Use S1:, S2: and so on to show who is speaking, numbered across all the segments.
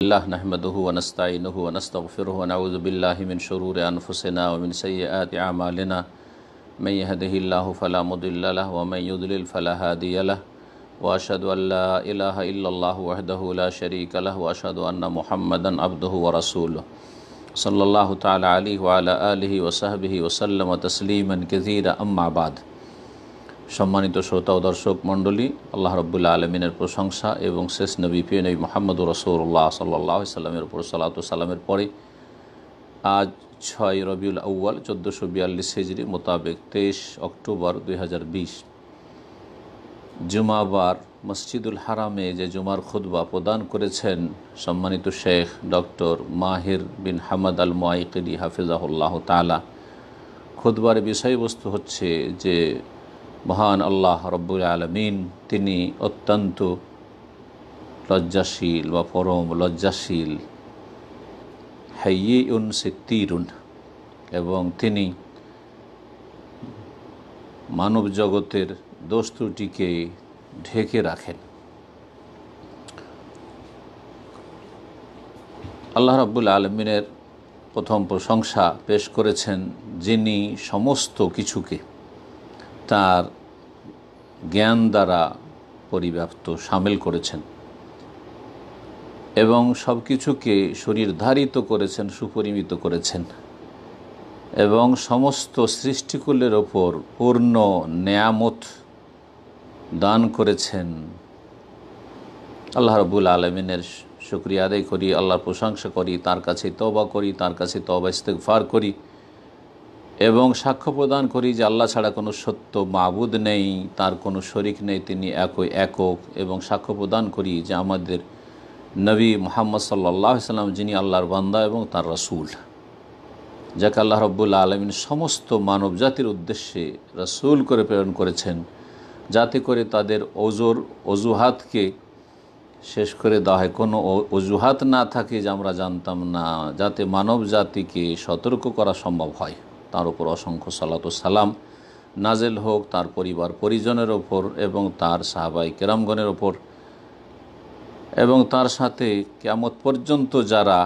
S1: नहमद वनस्तिन वनस्तफ़िर नज़बिल्लिन शरूर अनफसना वमिन सयात आमालना मैं यहदिल्ला फ़लामदिल्ला वमैदल फ़लाहदियाल वाशद वहदला शरीक ला वाशद महमदन अब्द व रसूल सल्ला ताली वाली वसहब वसलम तस्लीमन कज़ीर अम्माबाद সম্মানিত শ্রোতা ও দর্শক মণ্ডলী, আল্লাহ রব্বুল্লা আলমিনের প্রশংসা এবং শেষ নবী পিয়ে নবী মোহাম্মদ রসৌল্লাহ সাল্লাহ সাল্লামের উপর সালাত সালামের পরে আজ ছয় রবিউল আউ্য়াল চোদ্দোশো বিয়াল্লিশ হিজড়ি মোতাবেক তেইশ অক্টোবর দুই হাজার বিশ। জুমাবার মসজিদুল হারামে যে জুমার খুদ্া প্রদান করেছেন সম্মানিত শেখ ডক্টর মাহির বিন হামদ আল মোয়াইকদি হাফিজাহুল্লাহ তালা খুদ্বার বিষয়বস্তু হচ্ছে যে মহান আল্লাহ রব্বুল আলমিন, তিনি অত্যন্ত লজ্জাশীল বা পরম লজ্জাশীল হাইয়ুন সিত্তিরুন, এবং তিনি মানব জগতের দোষ ত্রুটিকে ঢেকে রাখেন। আল্লাহ রব্বুল আলমিনের প্রথম প্রশংসা পেশ করেছেন যিনি সমস্ত কিছুকে তার জ্ঞান দ্বারা পরিব্যাপ্ত, সামিল করেছেন এবং সব কিছুকে শরীরধারিত করেছেন, সুপরিমিত করেছেন এবং সমস্ত সৃষ্টিকুলের ওপর পূর্ণ নেয়ামত দান করেছেন। আল্লাহ রবুল আলমিনের শুক্রিয়া আদায় করি, আল্লাহর প্রশংসা করি, তার কাছে তবা করি, তার কাছে তবা ইস্তেকফার করি। এবং সাক্ষ্য প্রদান করি যে আল্লাহ ছাড়া কোনো সত্য মাবুদ নেই, তার কোনো শরিক নেই, তিনি একই একক। এবং সাক্ষ্য প্রদান করি যে আমাদের নবী মোহাম্মদ সাল্লাহ সাল্লাম, যিনি আল্লাহর বান্দা এবং তার রসুল। যাকে আল্লাহ রব্বুল্লা আলমিন সমস্ত মানব জাতির উদ্দেশ্যে রসুল করে প্রেরণ করেছেন, যাতে করে তাদের ওজোর অজুহাতকে শেষ করে দেওয়া হয়। কোনো অজুহাত না থাকে যে আমরা জানতাম না, যাতে মানব জাতিকে সতর্ক করা সম্ভব হয়। তার উপর অসংখ্য সালাত সালাম নাজেল হোক তার পরিবার পরিজনের ওপর এবং তার সাহাবাই কেরামগণের ওপর। এবং তার সাথে কেমত পর্যন্ত যারা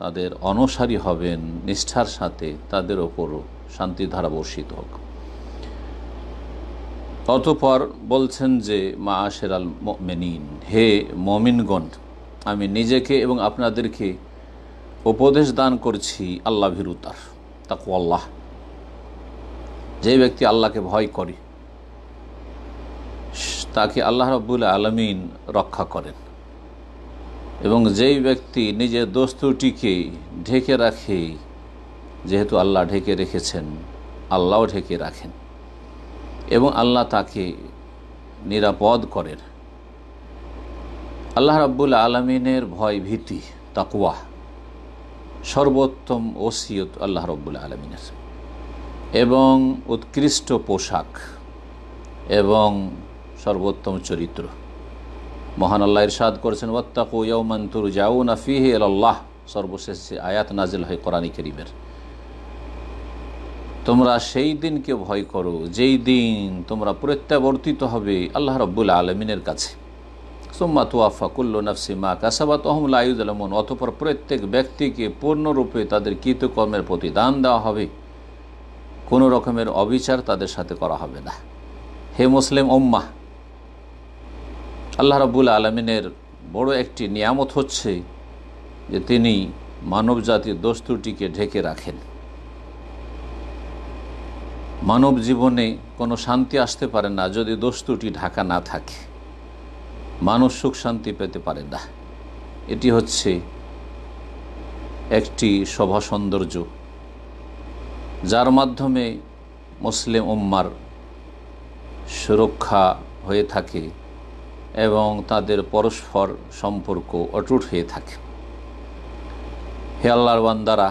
S1: তাদের অনসারী হবেন, নিষ্ঠার সাথে তাদের ওপরও শান্তিধারা বর্ষিত হোক। অতপর বলছেন যে মা আশের আল মেনিন হে মমিনগণ, আমি নিজেকে এবং আপনাদেরকে উপদেশ দান করছি আল্লাহ ভীরুতার। তাকু আল্লাহ যে ব্যক্তি আল্লাহকে ভয় করে, তাকে আল্লাহ রব্বুল আলমিন রক্ষা করেন। এবং যেই ব্যক্তি নিজের দোস্তুটিকে ঢেকে রাখে, যেহেতু আল্লাহ ঢেকে রেখেছেন, আল্লাহও ঢেকে রাখেন। এবং আল্লাহ তাকে নিরাপদ করেন। আল্লাহ রাব্বুল আলমিনের ভয় ভীতি তাকুয়া সর্বোত্তম ওসিয়ত আল্লাহ রব্বুল আলমিনের। এবং উৎকৃষ্ট পোশাক এবং সর্বোত্তম চরিত্র। মহান আল্লাহ ইরশাদ করেছেন ওত্তাকু ইয়ৌমন্তুর জাউন আফিহে আল্লাহ সর্বশেষ আয়াত নাজিল হয় কোরআনী করিমের। তোমরা সেই দিনকে ভয় করো যেই দিন তোমরা প্রত্যাবর্তিত হবে আল্লাহ রব্বুল আলমিনের কাছে। সোম্মা তোয়াফা কুল্ল নফসি মা কাসাবাত অহমুল আয়ুদুলমন অতপর প্রত্যেক ব্যক্তিকে পূর্ণরূপে তাদের কৃতকর্মের প্রতিদান দেওয়া হবে। কোনো রকমের অবিচার তাদের সাথে করা হবে না। হে মুসলিম ওম্মা আল্লাহ রাবুল আলমিনের বড় একটি নিয়ামত হচ্ছে যে তিনি মানব জাতির দস্তুটিকে ঢেকে রাখেন। মানব জীবনে কোনো শান্তি আসতে পারে না যদি দস্তুটি ঢাকা না থাকে। মানুষ সুখ শান্তি পেতে পারে না। এটি হচ্ছে একটি শোভা সৌন্দর্য, যার মাধ্যমে মুসলিম উম্মার সুরক্ষা হয়ে থাকে এবং তাদের পরস্পর সম্পর্ক অটুট হয়ে থাকে। হে আল্লাহর বান্দারা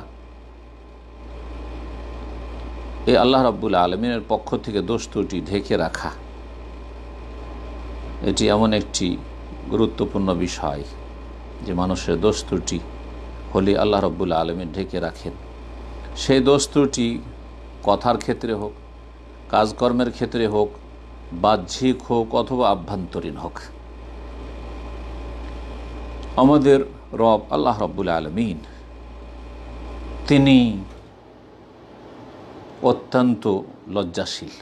S1: এই আল্লাহ রাব্বুল আলমিনের পক্ষ থেকে দোস্তুটি ঢেকে রাখা। এটি এমন একটি গুরুত্বপূর্ণ বিষয় যে মানুষের দোস্তুটি হলে আল্লাহ রব্বুল আলমীর ঢেকে রাখেন। সেই দোস্তুটি কথার ক্ষেত্রে হোক, কাজকর্মের ক্ষেত্রে হোক, বাহ্যিক হোক অথবা আভ্যন্তরীণ হোক। আমাদের রব আল্লাহ রব্বুল আলমিন তিনি অত্যন্ত লজ্জাশীল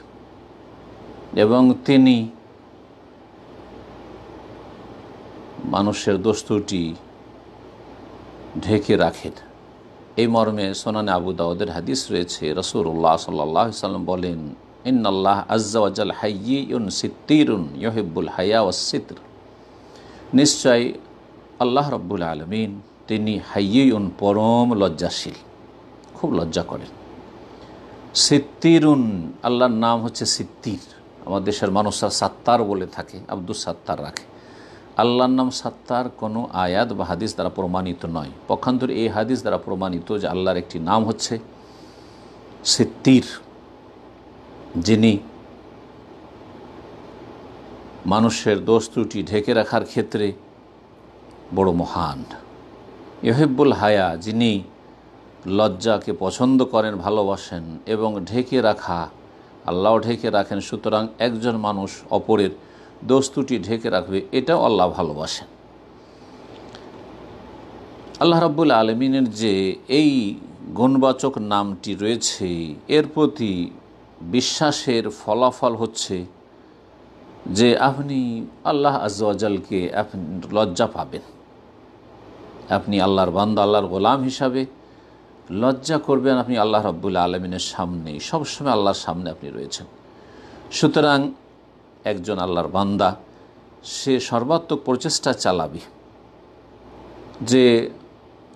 S1: এবং তিনি মানুষের দোস্তুটি ঢেকে রাখেন। এই মর্মে সোনানে আবু দাউদের হাদিস রয়েছে রসুল্লাহ সাল্লাহ সাল্লাম বলেন ইন ইন্নআল্লাহ আজ্জাওয়াজাল হাইয়ুন সিত্তিরুন ইহিবুল হায়া ও সিত্র। নিশ্চয় আল্লাহ রব্বুল আলমিন তিনি হাইয়ুন পরম লজ্জাশীল, খুব লজ্জা করেন। সিত্তিরুন, আল্লাহর নাম হচ্ছে সিত্তির। আমার দেশের মানুষরা সাত্তার বলে থাকে আব্দুল সাত্তার রাখে। আল্লাহর নাম সাত্তার কোনো আয়াত বা হাদিস দ্বারা প্রমাণিত নয়। পক্ষান্তরে এই হাদিস দ্বারা প্রমাণিত যে আল্লাহর একটি নাম হচ্ছে সিত্তির যিনি মানুষের দোষ ত্রুটি ঢেকে রাখার ক্ষেত্রে বড় মহান। ইহেব্বুল হায়া, যিনি লজ্জাকে পছন্দ করেন, ভালোবাসেন এবং ঢেকে রাখা আল্লাহ ঢেকে রাখেন, সুতরাং একজন মানুষ অপরের দোস্তুটি ঢেকে রাখবে, এটাও আল্লাহ ভালোবাসেন। আল্লাহ রাব্বুল আলমিনের যে এই গুণবাচক নামটি রয়েছে, এর প্রতি বিশ্বাসের ফলাফল হচ্ছে যে আপনি আল্লাহ আজওয়াজালকে আপনি লজ্জা পাবেন। আপনি আল্লাহর বান্দা, আল্লাহর গোলাম হিসাবে লজ্জা করবেন আপনি আল্লাহ রব্বুল আলমিনের সামনে, সবসময় আল্লাহর সামনে আপনি রয়েছেন। সুতরাং একজন আল্লাহর বান্দা, সে সর্বাত্মক প্রচেষ্টা চালাবে যে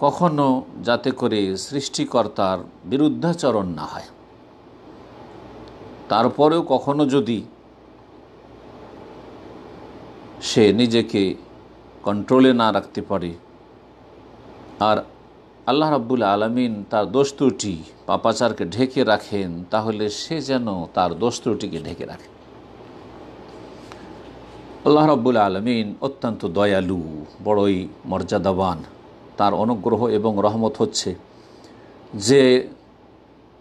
S1: কখনো যাতে করে সৃষ্টিকর্তার বিরুদ্ধাচরণ না হয়। তারপরেও কখনো যদি সে নিজেকে কন্ট্রোলে না রাখতে পারে, আর আল্লাহ রাব্বুল আলমিন তার দোস্তুটি পাপাচারকে ঢেকে রাখেন, তাহলে সে যেন তার দোস্তুটিকে ঢেকে রাখে। আল্লাহ রাব্বুল আলমিন অত্যন্ত দয়ালু, বড়ই মর্যাদাবান। তার অনুগ্রহ এবং রহমত হচ্ছে যে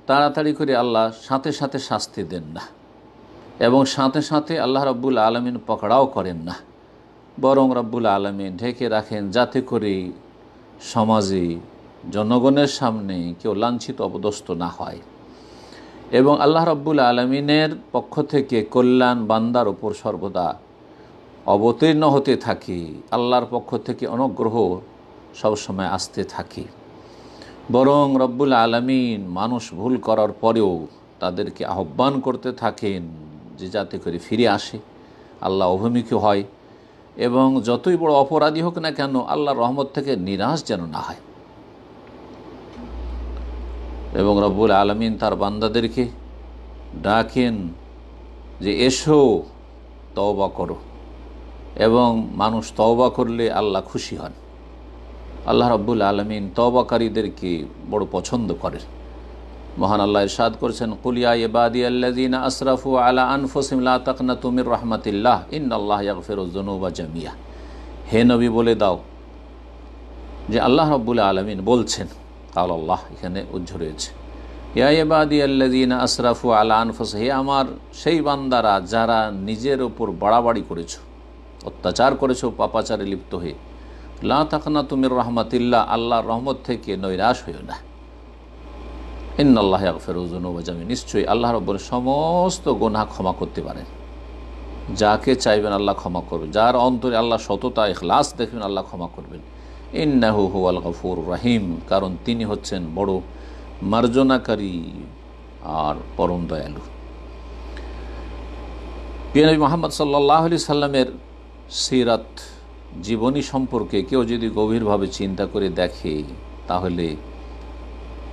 S1: তাড়াতাড়ি করে আল্লাহ সাথে সাথে শাস্তি দেন না এবং সাথে সাথে আল্লাহ রাব্বুল আলমিন পকড়াও করেন না। বরং রাব্বুল আলমিন ঢেকে রাখেন যাতে করে সমাজে জনগণের সামনে কেউ লাঞ্ছিত অবদস্ত না হয়। এবং আল্লাহ রাব্বুল আলমিনের পক্ষ থেকে কল্যাণ বান্দার ওপর সর্বদা অবতীর্ণ হতে থাকে, আল্লাহর পক্ষ থেকে অনুগ্রহ সবসময় আসতে থাকে। বরং রব্বুল আলমিন মানুষ ভুল করার পরেও তাদেরকে আহ্বান করতে থাকেন যে যাতে করে ফিরে আসে, আল্লাহ অভিমুখী হয় এবং যতই বড় অপরাধী হোক না কেন আল্লাহর রহমত থেকে নিরাশ যেন না হয়। এবং রব্বুল আলমিন তার বান্দাদেরকে ডাকেন যে, এসো, তওবা করো। এবং মানুষ তওবা করলে আল্লাহ খুশি হন। আল্লাহ রব্বুল আলমিন তওবাকারীদেরকে বড় পছন্দ করেন। মহান আল্লাহ ইরশাদ করেছেন কুলিয়া ইবাদি আল্লাযিনা আসরাফু আলা আনফুসিম লা তাকনাতু মির রাহমাতিল্লাহ, ইন্নাল্লাহ ইয়াগফিরুয যুনুবা জামিয়া। হে নবী বলে দাও যে আল্লাহ রব্বুল আলমিন বলছেন কাল আল্লাহ এখানে উজ্জ্ব রয়েছে। ইয়া ইবাদি আল্লাযিনা আসরাফু আলা আনফুস হে আমার সেই বান্দারা যারা নিজের ওপর বাড়াবাড়ি করেছ অত্যাচার করেছ, পাপাচারে লিপ্ত হয়ে। লা তাকনা তুমির রহমাতিল্লাহ, আল্লাহর রহমত থেকে নৈরাশ হইও না। ইন আল্লাহ ফেরোজনুবাজামি নিশ্চয়ই আল্লাহ রব্বর সমস্ত গোনা ক্ষমা করতে পারেন। যাকে চাইবেন আল্লাহ ক্ষমা করবেন। যার অন্তরে আল্লাহ সততা এখলাস দেখবেন আল্লাহ ক্ষমা করবেন। ইন্নাহু হু আল গফুর রাহিম। কারণ তিনি হচ্ছেন বড় মার্জনাকারী আর পরম দয়ালু। পিয়ানবী মোহাম্মদ সাল্লাহ আলি সাল্লামের সিরাত জীবনী সম্পর্কে কেউ যদি গভীরভাবে চিন্তা করে দেখে, তাহলে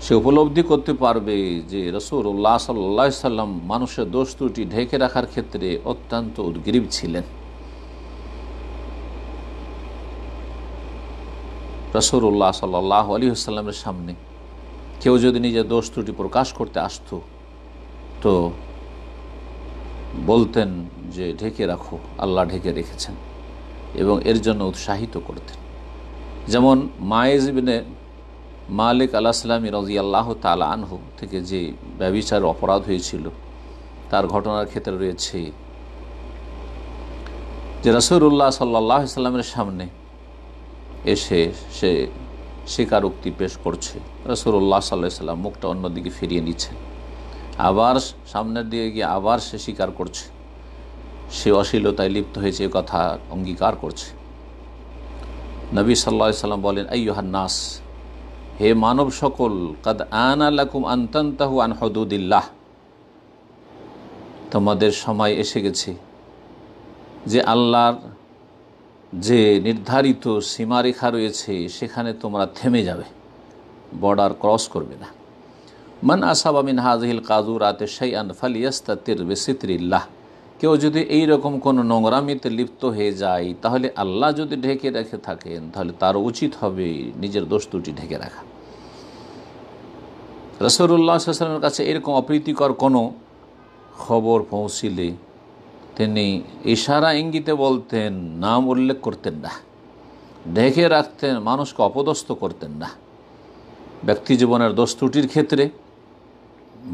S1: সে উপলব্ধি করতে পারবে যে রসুল্লাহ সাল্লা সাল্লাম মানুষের দোষ ত্রুটি ঢেকে রাখার ক্ষেত্রে অত্যন্ত উদ্গ্রীব ছিলেন। রসুল্লাহ সাল্লাহ আলী আসাল্লামের সামনে কেউ যদি নিজের দোষ ত্রুটি প্রকাশ করতে আসত, তো বলতেন যে ঢেকে রাখো, আল্লাহ ঢেকে রেখেছেন। এবং এর জন্য উৎসাহিত করতেন। যেমন মায়েজবিনে মালিক আল্লাহ সাল্লামী রাজি আল্লাহ তালা আনহু থেকে যে ব্যবিচার অপরাধ হয়েছিল, তার ঘটনার ক্ষেত্রে রয়েছে যে রসুল্লাহ সাল্লাহ সাল্লামের সামনে এসে সে স্বীকারোক্তি পেশ করছে। রসুল্লাহ সাল্লাহ সাল্লাম মুখটা অন্যদিকে ফিরিয়ে নিচ্ছে আবার সামনের দিকে গিয়ে আবার সে স্বীকার করছে। সে অশ্লীলতায় লিপ্ত হয়েছে এ কথা অঙ্গীকার করছে। নবী সাল্লা সাল্লাম বলেন আইহান নাস, হে মানব সকল, কাদ আন আলাকুম আন্তান্তাহু আন হদুদিল্লাহ। তোমাদের সময় এসে গেছে যে আল্লাহর যে নির্ধারিত সীমারেখা রয়েছে, সেখানে তোমরা থেমে যাবে, বর্ডার ক্রস করবে না। মান আসাবামিন হাজহিল কাজুর আতে শাইয়ান ফালিয়াস্তাতির বেসিত্রিল্লাহ। কেউ যদি এই রকম কোনো নোংরামিতে লিপ্ত হয়ে যায়, তাহলে আল্লাহ যদি ঢেকে রেখে থাকেন, তাহলে তার উচিত হবে নিজের দোষ দুটি ঢেকে রাখা। রসরুল্লাহ সাল্লামের কাছে এরকম অপ্রীতিকর কোনো খবর পৌঁছিলে, তিনি ইশারা ইঙ্গিতে বলতেন, নাম উল্লেখ করতেন না। ঢেকে রাখতেন, মানুষকে অপদস্থ করতেন না। ব্যক্তি জীবনের দোষ ত্রুটির ক্ষেত্রে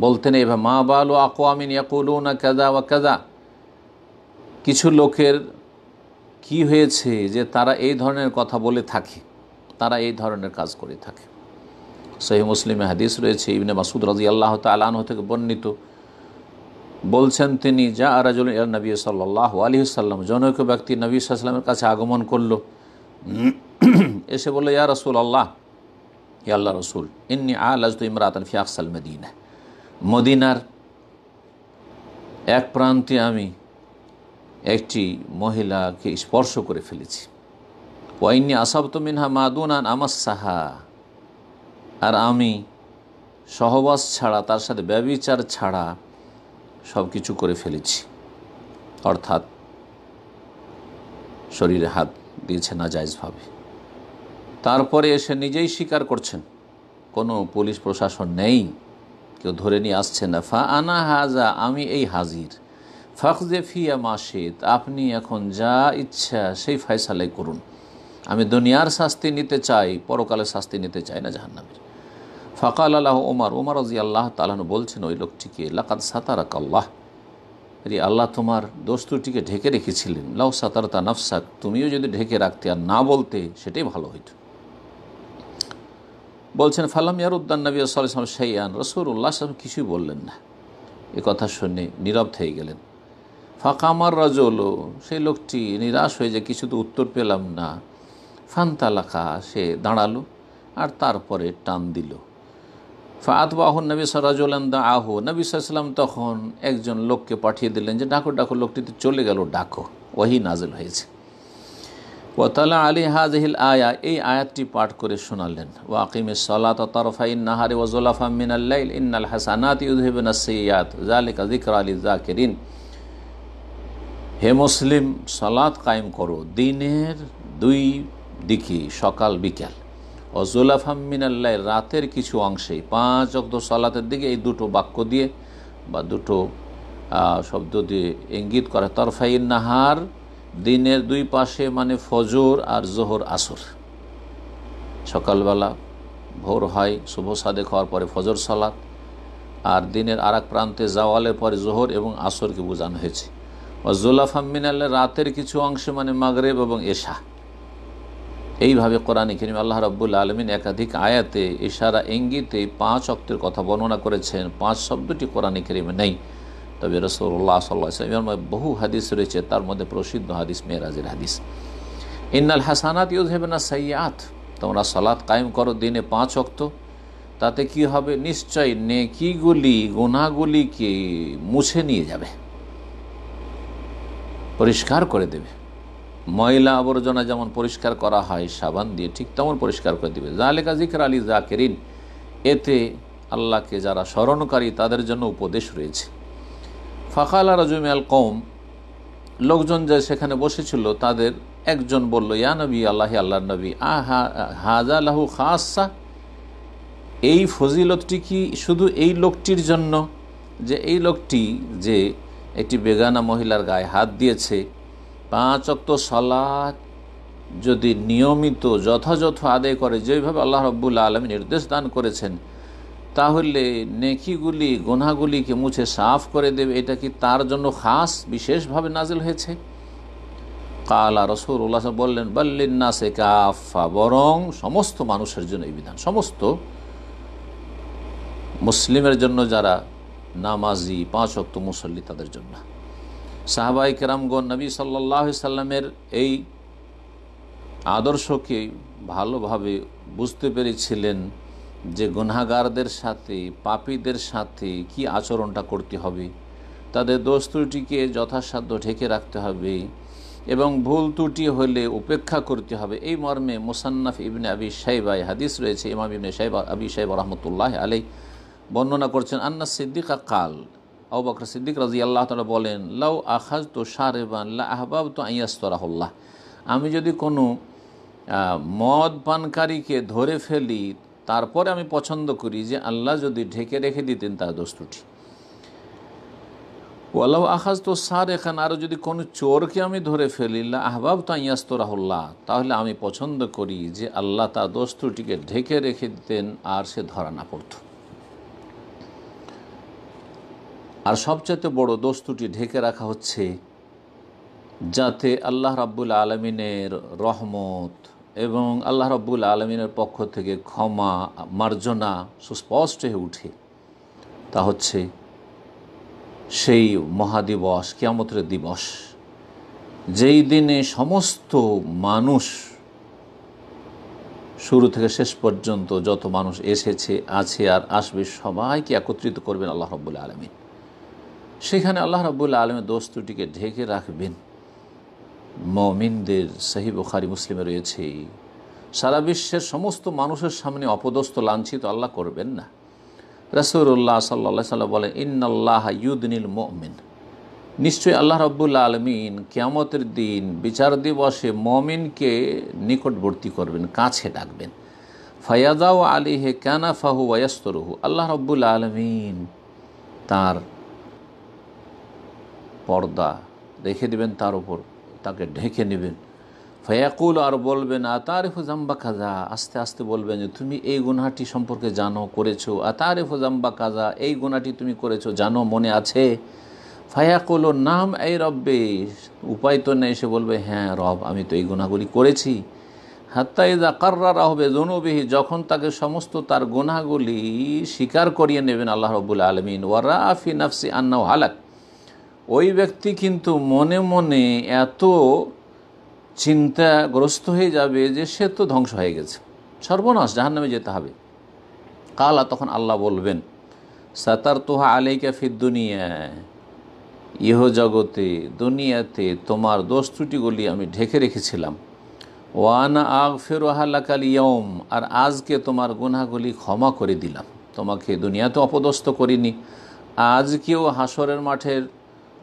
S1: বলতেন, এভাবে মা বাল ও আকোয়ামিন ইয়াকুলু না কাদা ওয়া কাদা কিছু লোকের কি হয়েছে যে তারা এই ধরনের কথা বলে থাকে, তারা এই ধরনের কাজ করে থাকে। সহি মুসলিমে হাদিস রয়েছে, ইবনে মাসুদ রাজি আল্লাহ তালাহ থেকে বর্ণিত। বলছেন তিনি, যা আরাজুল নবী সাল্লাহ আলী সাল্লাম জনৈক ব্যক্তি নবী সাল্লামের কাছে আগমন করল। এসে বলল, ইয়া রসুল আল্লাহ ইয়া আল্লাহ রসুল, ইন্নি আলাজ তো ইমরাতন ফিয়াকসাল মদিনা মদিনার এক প্রান্তে আমি একটি মহিলাকে স্পর্শ করে ফেলেছি। ওয়াইনি আসাবত মিনহা মাদুনান আমার সাহা আর আমি সহবাস ছাড়া, তার সাথে ব্যবিচার ছাড়া সব কিছু করে ফেলেছি। অর্থাৎ শরীরে হাত দিয়েছে না জায়জভাবে তারপরে এসে নিজেই স্বীকার করছেন, কোনো পুলিশ প্রশাসন নেই, কেউ ধরে নিয়ে আসছে না। ফা আনা হাজা, আমি এই হাজির। ফখজে ফিয়া মাসিদ আপনি এখন যা ইচ্ছা সেই ফয়সালাই করুন। আমি দুনিয়ার শাস্তি নিতে চাই পরকালে শাস্তি নিতে চাই না জাহান্নামের। ফকাল আল্লাহ ওমর ওমর রাজি আল্লাহ তালানু বলছেন, ওই লোকটিকে লাকাত সাতারাক আল্লাহ রে আল্লাহ তোমার দোস্তুটিকে ঢেকে রেখেছিলেন। লাউ সাতারতা নফসাক, তুমিও যদি ঢেকে রাখতে আর না বলতে, সেটাই ভালো হইত। বলছেন, ফালাম ইয়ারুদ্দান নবী সাল্লাম সাইয়ান রসুল্লাহ সালাম কিছুই বললেন না। এ কথা শুনে নীরব থেকে গেলেন। ফাঁকামার রাজল, সেই লোকটি নিরাশ হয়ে যে কিছু তো উত্তর পেলাম না। ফান্তালাকা, সে দাঁড়াল আর তারপরে টান দিল। ফাত বাহন নবী সরাজুল্লান্দা আহু নবী সাল্লাম তখন একজন লোককে পাঠিয়ে দিলেন যে, ডাকো ডাকো, লোকটিতে চলে গেল, ডাকো। ওহি নাজল হয়েছে। ওতালা আলী হাজহিল আয়া, এই আয়াতটি পাঠ করে শোনালেন। ওয়াকিমে সলাত তরফা ইন্নাহারে ওজলাফা মিনাল্লাইল ইন্নাল হাসানাত ইউজহিবিন সৈয়াত জালিকা জিকর আলী জাকেরিন হে মুসলিম সলাৎ কায়েম করো। দিনের দুই দিকে সকাল, বিকাল। অজুলাফামিনাল্লাহ রাতের কিছু অংশে পাঁচ অব্দ সালাতের দিকে এই দুটো বাক্য দিয়ে বা দুটো শব্দ দিয়ে ইঙ্গিত করে। তরফাইন নাহার, দিনের দুই পাশে মানে ফজর আর জোহর আসর। সকালবেলা ভোর হয়, শুভ সাদেক হওয়ার পরে ফজর সালাত। আর দিনের আর প্রান্তে জাওয়ালের পরে জোহর এবং আসরকে বোঝানো হয়েছে। ওজুল্লাফামিনাল্লাহ রাতের কিছু অংশে মানে মাগরেব এবং এশা। এইভাবে কোরআনে করিম আল্লাহ রব্বুল আলমিন একাধিক আয়াতে ইশারা, ইঙ্গিতে পাঁচ অক্তের কথা বর্ণনা করেছেন। পাঁচ শব্দটি কোরআনে করিমে নেই। তবে রসুল্লাহ সাল্লাহ ইসলামের বহু হাদিস রয়েছে, তার মধ্যে প্রসিদ্ধ হাদিস মেয়েরাজের হাদিস। ইন্নাল হাসানাত ইউজ হবে না সাইয়াত তোমরা সালাত কায়েম করো দিনে পাঁচ অক্ত। তাতে কি হবে? নিশ্চয় নেকিগুলি গুণাগুলিকে মুছে নিয়ে যাবে। পরিষ্কার করে দেবে। ময়লা আবর্জনা যেমন পরিষ্কার করা হয়, সাবান দিয়ে ঠিক তেমন পরিষ্কার করে দেবে। জালেকা জিকর আলী জাকেরিন, এতে আল্লাহকে যারা স্মরণকারী তাদের জন্য উপদেশ রয়েছে। ফাকালা রাজুম আল কৌম লোকজন যে সেখানে বসেছিল, তাদের একজন বলল, ইয়া নবী, আল্লাহ আল্লাহ নবী, আহা, হাজা লাহু খাসা, এই ফজিলতটি কি শুধু এই লোকটির জন্য? যে এই লোকটি যে একটি বেগানা মহিলার গায়ে হাত দিয়েছে। পাঁচ অক্ত সলাৎ যদি নিয়মিত, যথাযথ আদায় করে, যেভাবে আল্লাহ রব্বুল আলমী নির্দেশ দান করেছেন, তাহলে নেকিগুলি গোনাগুলিকে মুছে সাফ করে দেবে। এটা কি তার জন্য খাস, বিশেষভাবে নাজিল হয়েছে? কালা রসুল্লাহ বললেন বাল্লিন্না সে কাফা বরং সমস্ত মানুষের জন্য এই বিধান। সমস্ত মুসলিমের জন্য যারা নামাজি পাঁচ অক্ত মুসল্লি তাদের জন্য। সাহাবাই কেরামগন নবী সাল্লাহ সাল্লামের এই আদর্শকে ভালোভাবে বুঝতে পেরেছিলেন যে গুনাগারদের সাথে, পাপীদের সাথে কি আচরণটা করতে হবে, তাদের দোষ ত্রুটিকে যথাসাধ্য ঢেকে রাখতে হবে এবং ভুল ত্রুটি হলে উপেক্ষা করতে হবে। এই মর্মে মুসান্নাফ ইবনে আবি সাইবাই হাদিস রয়েছে, ইমাম ইবনে সাইবা আবি সাইব রহমতুল্লাহ আলাই বর্ণনা করছেন, আন্না সিদ্দিকা কাল আউ সিদ্দিক রাজি আল্লাহ তালা বলেন, লাউ আখাজ তো সারেবান লা আহবাব তো আইয়াস্তরাহুল্লাহ আমি যদি কোনো মদ পানকারীকে ধরে ফেলি, তারপরে আমি পছন্দ করি যে আল্লাহ যদি ঢেকে রেখে দিতেন, তার দোস্তুটি ওয়াল্লাহ আখাজ তো সার এখান আরও যদি কোনো চোরকে আমি ধরে ফেলি আহবাব তো রাহুল্লাহ তাহলে আমি পছন্দ করি যে আল্লাহ তার দোস্তুটিকে ঢেকে রেখে দিতেন আর সে ধরা না পড়ত। আর সবচেয়ে বড় দোস্তুটি ঢেকে রাখা হচ্ছে যাতে আল্লাহ রাব্বুল আলমিনের রহমত এবং আল্লাহ রব্বুল আলমিনের পক্ষ থেকে ক্ষমা, মার্জনা সুস্পষ্ট হয়ে উঠে। তা হচ্ছে সেই মহাদিবস, কিয়ামতের দিবস। যেই দিনে সমস্ত মানুষ শুরু থেকে শেষ পর্যন্ত যত মানুষ এসেছে, আছে আর আসবে, সবাইকে একত্রিত করবেন আল্লাহ রব্বুল আলমিন। সেখানে আল্লাহ রব্বুল আলমের দোস্তুটিকে ঢেকে রাখবেন। মমিনদের সহি বুখারি মুসলিমে রয়েছে সারা বিশ্বের সমস্ত মানুষের সামনে অপদস্থ, লাঞ্ছিত আল্লাহ করবেন না। রসুল্লাহ সাল্লা সাল্লাম বলেন ইন্নআল্লাহ ইউদিনিল মমিন। নিশ্চয়ই আল্লাহ রব্বুল্লা আলমিন কেয়ামতের দিন বিচার দিবসে মমিনকে নিকটবর্তী করবেন, কাছে ডাকবেন। ফায়াদাও আলী হে ক্যানা ফাহু ওয়াস্তরহু আল্লাহ রব্বুল আলমিন তার পর্দা রেখে দেবেন তার উপর, তাকে ঢেকে নেবেন। ফয়াকুল আর বলবেন আতারেফু জাম্বা কাজা। আস্তে আস্তে বলবেন যে, তুমি এই গুনাটি সম্পর্কে জানো, করেছ। আতারেফু জাম্বা কাজা, এই গুনাটি তুমি করেছ, জানো, মনে আছে? ফায়াকুল, নাম, এই রব্বে। উপায় তো নেই, সে বলবে হ্যাঁ রব, আমি তো এই গুণাগুলি করেছি। হাত্তা ইজা কার্রা হবে জনুবিহি যখন তাকে সমস্ত তার গুনাগুলি স্বীকার করিয়ে নেবেন আল্লাহ রবুল আলমিন ওয়ারা আফি নাফসি আন্না হালাক। ওই ব্যক্তি কিন্তু মনে মনে এত চিন্তাগ্রস্ত হয়ে যাবে যে সে তো ধ্বংস হয়ে গেছে। সর্বনাশ জাহান নামে যেতে হবে। কালা তখন আল্লাহ বলবেন সাতার তোহা আলাইকা ফির দুনিয়া। ইহ জগতে, দুনিয়াতে তোমার দোষ ত্রুটিগুলি আমি ঢেকে রেখেছিলাম। ওয়ানা আগ ফেরোহালাকাল ইয়ম আর আজকে তোমার গুনাগুলি ক্ষমা করে দিলাম। তোমাকে দুনিয়াতে অপদস্থ করিনি। আজকেও হাসরের মাঠের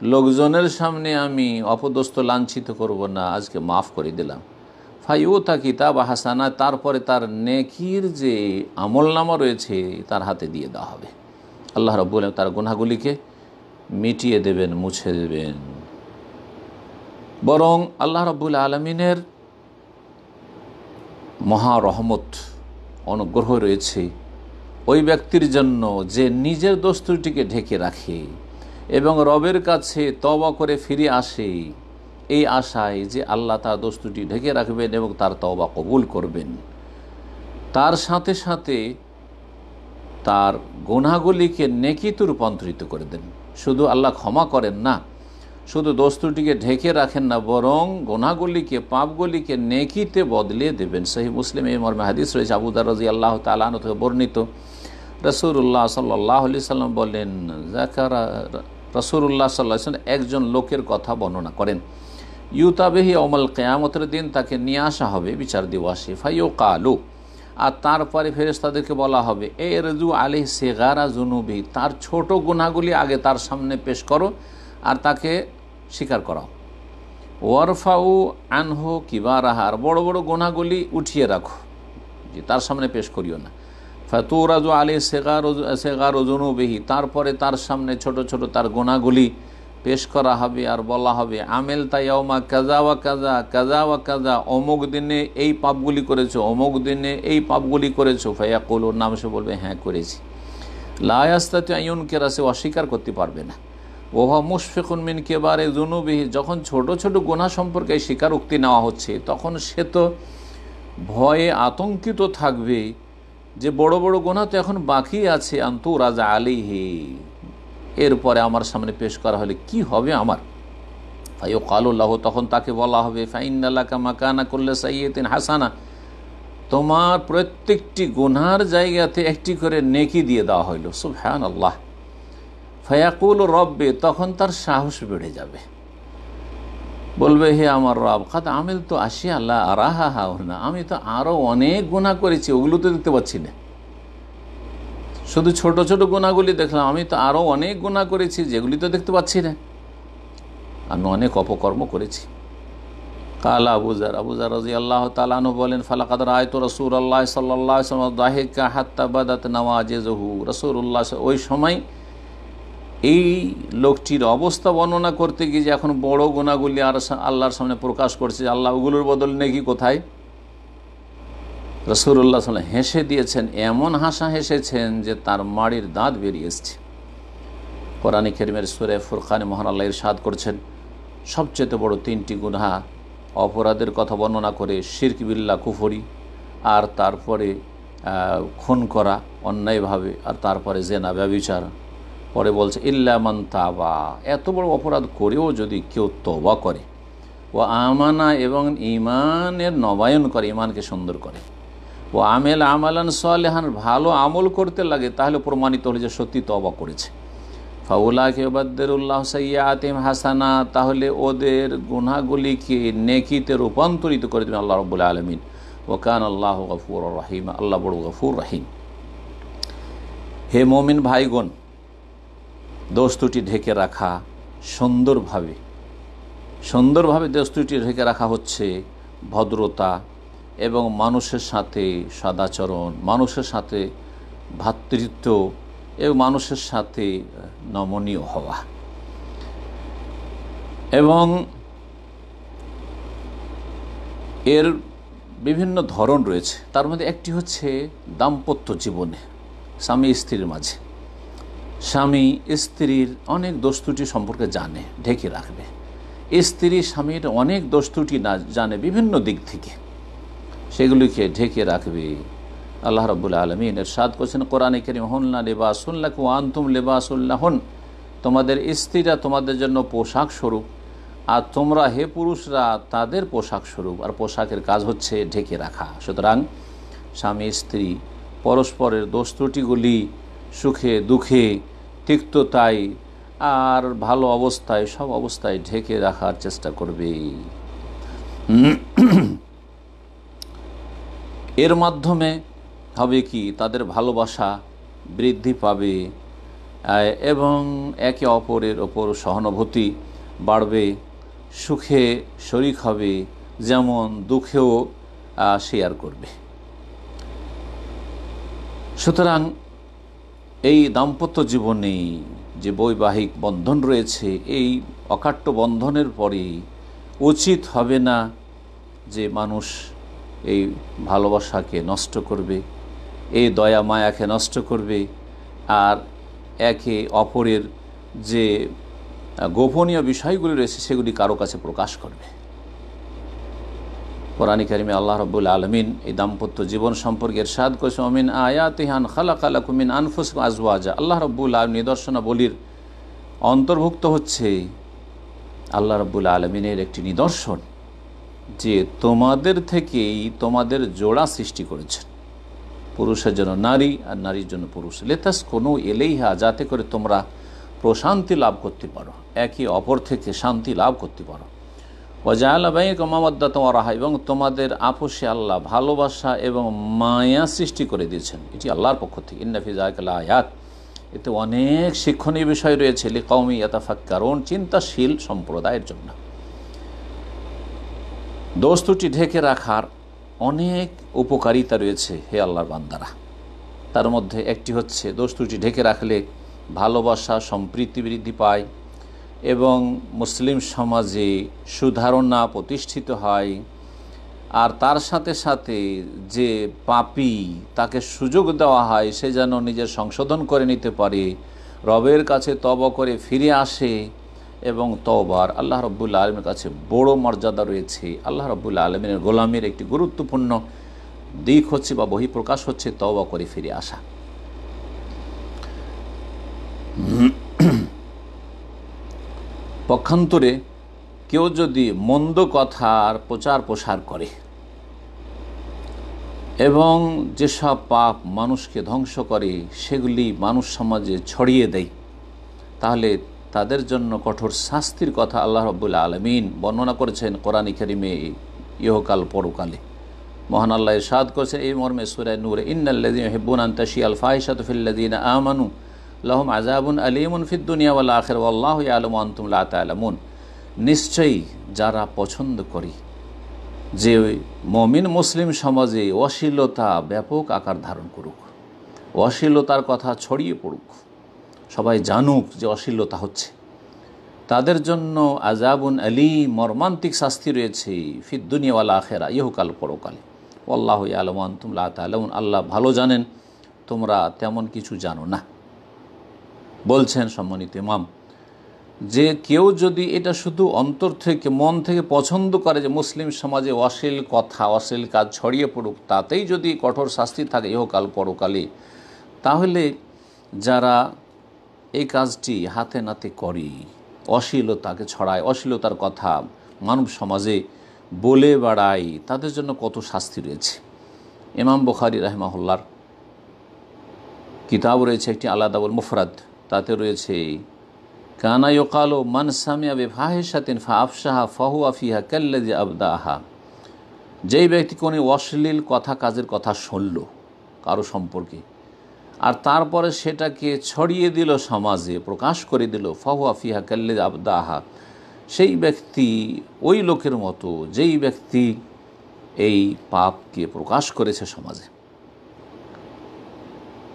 S1: লোকজনের সামনে আমি অপদস্থ লাঞ্ছিত করব না, আজকে মাফ করে দিলাম। ফাইও তা কিতাব হাসানা, তারপরে তার নেকির যে আমলনামা রয়েছে, তার হাতে দিয়ে দেওয়া হবে। আল্লাহ রব্বুল তার গুনাগুলিকে মিটিয়ে দেবেন, মুছে দেবেন। বরং আল্লাহ রব্বুল আলমিনের মহা রহমত, অনুগ্রহ রয়েছে। ওই ব্যক্তির জন্য যে নিজের দস্তুটিকে ঢেকে রাখে এবং রবের কাছে তবা করে ফিরে আসে। এই আশায় যে আল্লাহ তার দোস্তুটি ঢেকে রাখবেন এবং তার তবা কবুল করবেন। তার সাথে সাথে তার গুনাগুলিকে নেকিতে রূপান্তরিত করে দেন। শুধু আল্লাহ ক্ষমা করেন না, শুধু দোস্তুটিকে ঢেকে রাখেন না, বরং গোনাগুলিকে পাপগুলিকে নেকিতে বদলে দেবেন। সেই মুসলিম এই মর্মে হাদিস রয়েছে আবুদার রাজি আল্লাহ তালান বর্ণিত। রসুল্লাহ সাল্লাহ সাল্লাম বলেন জাকারা রসুল্লাহ সাল্লাহ একজন লোকের কথা বর্ণনা করেন। ইউতাবেহি অমল কেয়ামতের দিন তাকে নিয়ে আসা হবে বিচার দিবসে। ফাইও কালু আর তারপরে ফেরেস্তাদেরকে বলা হবে, এ রজু আলি সেগারা জুনুবি তার ছোট গুনাগুলি আগে তার সামনে পেশ করো আর তাকে স্বীকার করাও। ওয়ারফাউ আনহো কিবা রাহার বড় বড় গোনাগুলি উঠিয়ে রাখো। যে তার সামনে পেশ করিও না। ফাতুরাজ আলী সেগার সেগার ওজনুবিহি তারপরে তার সামনে ছোট ছোট তার গোনাগুলি পেশ করা হবে আর বলা হবে, আমেল তাইয়াউমা কাজা ওয়া কাজা কাজা ওয়া কাজা, অমুক দিনে এই পাপগুলি করেছ, অমুক দিনে এই পাপগুলি করেছ। ফাইয়াকুল ওর নাম সে বলবে হ্যাঁ করেছি। লায়াস্তাতে আইন কেরা সে অস্বীকার করতে পারবে না। ওহা মুশফিকুন মিন কেবারে জুনুবিহি যখন ছোট ছোট গোনা সম্পর্কে স্বীকারোক্তি নেওয়া হচ্ছে, তখন সে তো ভয়ে আতঙ্কিত থাকবে যে বড় বড় গোনা তো এখন বাকি আছে, আন্তু রাজা আলিহি এরপরে আমার সামনে পেশ করা হলে কি হবে আমার? ফাইও কালুল্লাহ তখন তাকে বলা হবে ফাইনাল্লাকা মাকানা করলে সাইয়েতিন হাসানা। তোমার প্রত্যেকটি গুনহার জায়গাতে একটি করে নেকি দিয়ে দেওয়া হইল সুফহান আল্লাহ ফয়াকুল রব্বে, তখন তার সাহস বেড়ে যাবে। বলবে, হে আমার রব খাত আমিল তো আসি আল্লাহ আরাহা হাও না আমি তো আরও অনেক গুণা করেছি, ওগুলো তো দেখতে পাচ্ছি না। শুধু ছোট ছোট গুণাগুলি দেখলাম, আমি তো আরও অনেক গুণা করেছি, যেগুলি তো দেখতে পাচ্ছি না। আমি অনেক অপকর্ম করেছি। কালা আবুজার আবুজার রাজি আল্লাহ তালানু বলেন, ফালাকাদ রায় তো রসুর আল্লাহ সাল্লাহ দাহিকা হাত্তা বাদাত নওয়াজে জহু রসুল্লাহ ওই সময় এই লোকটির অবস্থা বর্ণনা করতে গিয়ে যে এখন বড় গুণাগুলি আর আল্লাহর সামনে প্রকাশ করছে আল্লাহ ওগুলোর বদল নেকি কোথায়? রসুল্লাহ সাল্লাম হেসে দিয়েছেন, এমন হাসা হেসেছেন যে তার মাড়ির দাঁত বেরিয়ে এসছে। কোরআনী কেরিমের সুরে ফুরখানে মহান আল্লাহ ইরশাদ করছেন, সবচেয়ে বড় তিনটি গুনহা অপরাধের কথা বর্ণনা করে শির্ক বিল্লা কুফরি, আর তারপরে খুন করা, অন্যায়ভাবে, আর তারপরে জেনা, ব্যবিচার। পরে বলছে ইল্লামান তাবা। এত বড় অপরাধ করেও যদি কেউ তবা করে ও আমানা এবং ইমানের নবায়ন করে ইমানকে সুন্দর করে ও আমেল আমালান সালেহান, ভালো আমল করতে লাগে, তাহলে প্রমাণিত হলে যে সত্যি তবা করেছে। ফাউলা কেবাদ্দুল্লাহ সাইয়াতিম হাসানা, তাহলে ওদের গুনাগুলিকে নেকিতে রূপান্তরিত করে দেবেন আল্লাহ রবুল্লা আলমিন। ওকান আল্লাহ গফুর রাহিম, আল্লাহ বড় গফুর রাহিম। হে মমিন ভাইগণ দোস্তুটি ঢেকে রাখা সুন্দরভাবে। সুন্দরভাবে দোস্তুটি ঢেকে রাখা হচ্ছে ভদ্রতা এবং মানুষের সাথে সদাচরণ, মানুষের সাথে ভ্রাতৃত্ব এবং মানুষের সাথে নমনীয় হওয়া। এবং এর বিভিন্ন ধরন রয়েছে। তার মধ্যে একটি হচ্ছে দাম্পত্য জীবনে, স্বামী স্ত্রীর মাঝে। স্বামী, স্ত্রীর অনেক দোস্তুটি সম্পর্কে জানে, ঢেকে রাখবে। স্ত্রী, স্বামীর অনেক দোস্তুটি না জানে বিভিন্ন দিক থেকে। সেগুলিকে ঢেকে রাখবে। আল্লাহ রবুল্লা আলমিন এর সাদ করছেন, কোরআনে করিম হন্লা লেবাসুল্লাহ আন্তুম লেবাসুল্লাহন তোমাদের স্ত্রীরা তোমাদের জন্য পোশাক স্বরূপ, আর তোমরা হে পুরুষরা তাদের পোশাক স্বরূপ। আর পোশাকের কাজ হচ্ছে ঢেকে রাখা। সুতরাং স্বামী, স্ত্রী পরস্পরের দোষ ত্রুটিগুলি সুখে, দুঃখে, তিক্ততায় আর ভালো অবস্থায়, সব অবস্থায় ঢেকে রাখার চেষ্টা করবে। এর মাধ্যমে হবে কি? তাদের ভালোবাসা বৃদ্ধি পাবে, এবং একে অপরের ওপর সহানুভূতি বাড়বে, সুখে শরিক হবে, যেমন দুঃখেও শেয়ার করবে। সুতরাং এই দাম্পত্য জীবনে যে বৈবাহিক বন্ধন রয়েছে, এই অকাট্য বন্ধনের পরে উচিত হবে না যে মানুষ এই ভালোবাসাকে নষ্ট করবে, এই দয়া মায়াকে নষ্ট করবে, আর একে অপরের যে গোপনীয় বিষয়গুলি রয়েছে, সেগুলি কারও কাছে প্রকাশ করবে। কোরআন কারিমে আল্লাহ রব্বুল আলমিন এই দাম্পত্য জীবন সম্পর্কে এরশাদ করেছে অমিন আয়াতিহান খালা খালা কুমিন আনফুস আজওয়াজা। আল্লাহ রব্বুল আলম নিদর্শনাবলীর অন্তর্ভুক্ত হচ্ছে আল্লাহ রব্বুল আলমিনের একটি নিদর্শন যে তোমাদের থেকেই তোমাদের জোড়া সৃষ্টি করেছেন। পুরুষের জন্য নারী আর নারীর জন্য পুরুষ। লেতাস কোনো এলেইহা যাতে করে তোমরা প্রশান্তি লাভ করতে পারো, একে অপর থেকে শান্তি লাভ করতে পারো। তোমার রাহা, এবং তোমাদের আপোষে আল্লাহ ভালোবাসা এবং মায়া সৃষ্টি করে দিয়েছেন। এটি আল্লাহর পক্ষ থেকে। ইন্নাফিজ আয়াত এতে অনেক শিক্ষণীয় বিষয় রয়েছে। লিকৌমি কারণ চিন্তাশীল সম্প্রদায়ের জন্য। দোস্তুটি ঢেকে রাখার অনেক উপকারিতা রয়েছে হে আল্লাহর বান্দারা। তার মধ্যে একটি হচ্ছে, দোস্তুটি ঢেকে রাখলে ভালোবাসা সম্প্রীতি বৃদ্ধি পায়। এবং মুসলিম সমাজে সুধারণা প্রতিষ্ঠিত হয়, আর তার সাথে সাথে যে পাপি তাকে সুযোগ দেওয়া হয়, সে যেন নিজের সংশোধন করে নিতে পারে, রবের কাছে তব করে ফিরে আসে এবং তবার আল্লাহ রব্বুল আলমের কাছে বড় মর্যাদা রয়েছে। আল্লাহ রব্বুল্লা আলমের গোলামের একটি গুরুত্বপূর্ণ দিক হচ্ছে বা বহিঃপ্রকাশ হচ্ছে তবা করে ফিরে আসা। পক্ষান্তরে কেউ যদি মন্দ কথার প্রচার প্রসার করে এবং যেসব পাপ মানুষকে ধ্বংস করে, সেগুলি মানুষ সমাজে ছড়িয়ে দেয়, তাহলে তাদের জন্য কঠোর শাস্তির কথা আল্লাহ রব্বুল্লা আলমিন বর্ণনা করেছেন কোরআনী করিমে ইহকাল পরকালে। মহান আল্লাহ সাদ করেছেন, এই মর্মে সুরায় নূরে ইন্নাল্লাদিন হেব্বুন আন্তাশি আল ফাহিসাতুফিল্লাদিন আমানু লাহম আজাবুন আলিমুন ফিদ্দুনিয়া ওয়াল আখের আল্লাহ আলম আন্তুমলা তালামুন নিশ্চয়ই যারা পছন্দ করি, যে মমিন মুসলিম সমাজে অশ্লীলতা ব্যাপক আকার ধারণ করুক, অশ্লীলতার কথা ছড়িয়ে পড়ুক, সবাই জানুক যে অশ্লীলতা হচ্ছে। তাদের জন্য আজাবুন আলী মর্মান্তিক শাস্তি রয়েছে ফিদ্দুনিয়াওয়ালা আখেরা, ইহকাল পরকালে। আল্লাহ আলমান তুমলা আল্লাহ ভালো জানেন, তোমরা তেমন কিছু জানো না। বলছেন সম্মানিত ইমাম, যে কেউ যদি এটা শুধু অন্তর থেকে, মন থেকে পছন্দ করে যে মুসলিম সমাজে অশ্লীল কথা, অশ্লীল কাজ ছড়িয়ে পড়ুক, তাতেই যদি কঠোর শাস্তি থাকে, ইহকাল পরকালে তাহলে যারা এই কাজটি হাতে নাতে করে, অশ্লীলতাকে ছড়ায়, অশ্লীলতার কথা মানব সমাজে বলে বেড়ায়, তাদের জন্য কত শাস্তি রয়েছে? ইমাম বখারি রাহমাহুল্লার কিতাব রয়েছে, একটি আলাদাবুল মুফরাদ। তাতে রয়েছে, কানা ইকালো মান সামিয়া বে ফাহেসাতিন ফা আফসাহা ফাহু আফিহা কাল্লাজি আবদাহা যেই ব্যক্তি কোনো অশ্লীল কথা, কাজের কথা শুনল কারও সম্পর্কে, আর তারপরে সেটাকে ছড়িয়ে দিল সমাজে, প্রকাশ করে দিল ফাহু আফিহা কাল্লে আবদাহা সেই ব্যক্তি ওই লোকের মতো, যেই ব্যক্তি এই পাপকে প্রকাশ করেছে সমাজে।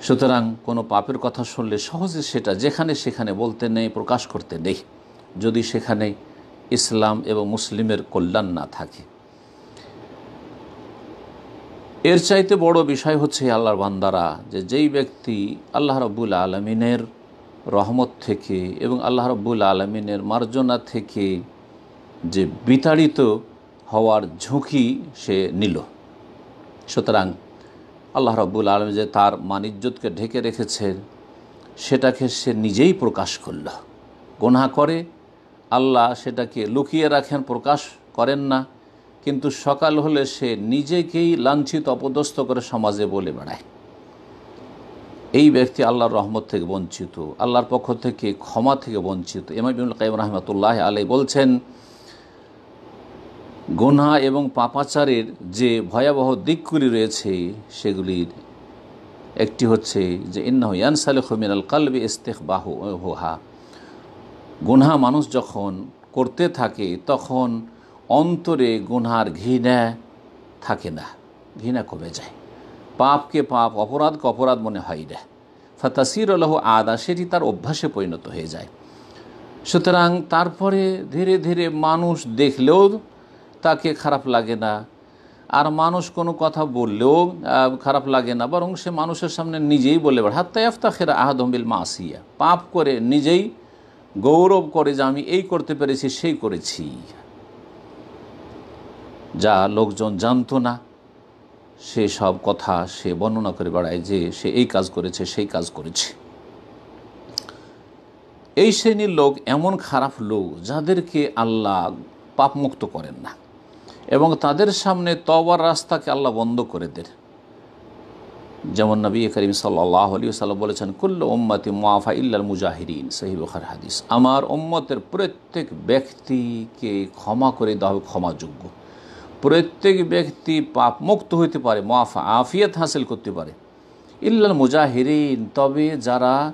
S1: সুতরাং কোনো পাপের কথা শুনলে সহজে সেটা যেখানে সেখানে বলতে নেই, প্রকাশ করতে নেই, যদি সেখানে ইসলাম এবং মুসলিমের কল্যাণ না থাকে। এর চাইতে বড় বিষয় হচ্ছে আল্লাহর বান্দারা যে যেই ব্যক্তি আল্লাহ রব্বুল আলমিনের রহমত থেকে এবং আল্লাহ রব্বুল আলমিনের মার্জনা থেকে যে বিতাড়িত হওয়ার ঝুঁকি সে নিল। সুতরাং আল্লাহ রব্বুল আলম যে তার মানিজ্যতকে ঢেকে রেখেছেন, সেটাকে সে নিজেই প্রকাশ করল। গোনা করে, আল্লাহ সেটাকে লুকিয়ে রাখেন, প্রকাশ করেন না। কিন্তু সকাল হলে সে নিজেকেই লাঞ্ছিত, অপদস্থ করে সমাজে বলে বেড়ায়। এই ব্যক্তি আল্লাহর রহমত থেকে বঞ্চিত, আল্লাহর পক্ষ থেকে ক্ষমা থেকে বঞ্চিত। এমাইবুল কাইম রহমতুল্লাহ আলাই বলছেন গোনা এবং পাপাচারের যে ভয়াবহ দিকগুলি রয়েছে, সেগুলির একটি হচ্ছে যে ইন্নাহ ইয়ানসালেখ মিনাল কালবি ইস্তেক বাহু হোহা গুনহা মানুষ যখন করতে থাকে, তখন অন্তরে গুনহার ঘৃণা থাকে না, ঘৃণা কমে যায়। পাপকে পাপ, অপরাধকে অপরাধ মনে হয় না। ফাতাসির আলহ আদা, সেটি তার অভ্যাসে পরিণত হয়ে যায়। সুতরাং তারপরে ধীরে ধীরে মানুষ দেখলেও তাকে খারাপ লাগে না। আর মানুষ কোনো কথা বললেও খারাপ লাগে না, বরং সে মানুষের সামনে নিজেই বলে বেড়া হাত্তা আফতাখেরা আহাদম্বিল মাসিয়া। পাপ করে নিজেই গৌরব করে যে আমি এই করতে পেরেছি, সেই করেছি। যা লোকজন জানতো না, সে সব কথা সে বর্ণনা করে বেড়ায় যে সে এই কাজ করেছে, সেই কাজ করেছে। এই শ্রেণির লোক এমন খারাপ লোক যাদেরকে আল্লাহ পাপমুক্ত করেন না। এবং তাদের সামনে তবার রাস্তাকে আল্লাহ বন্ধ করে দেন। যেমন নবী করিম সাল্লাহ আলী সাল্লাম বলেছেন, কুল্ল ওম্মতি মুআফা ইল্লাল মুজাহিরিন। সহি হাদিস। আমার ওম্মতের প্রত্যেক ব্যক্তিকে ক্ষমা করে দেওয়া হবে, ক্ষমাযোগ্য। প্রত্যেক ব্যক্তি পাপ মুক্ত হইতে পারে, মুআফা, আফিয়ত হাসিল করতে পারে। ইল্লাল মুজাহিরিন, তবে যারা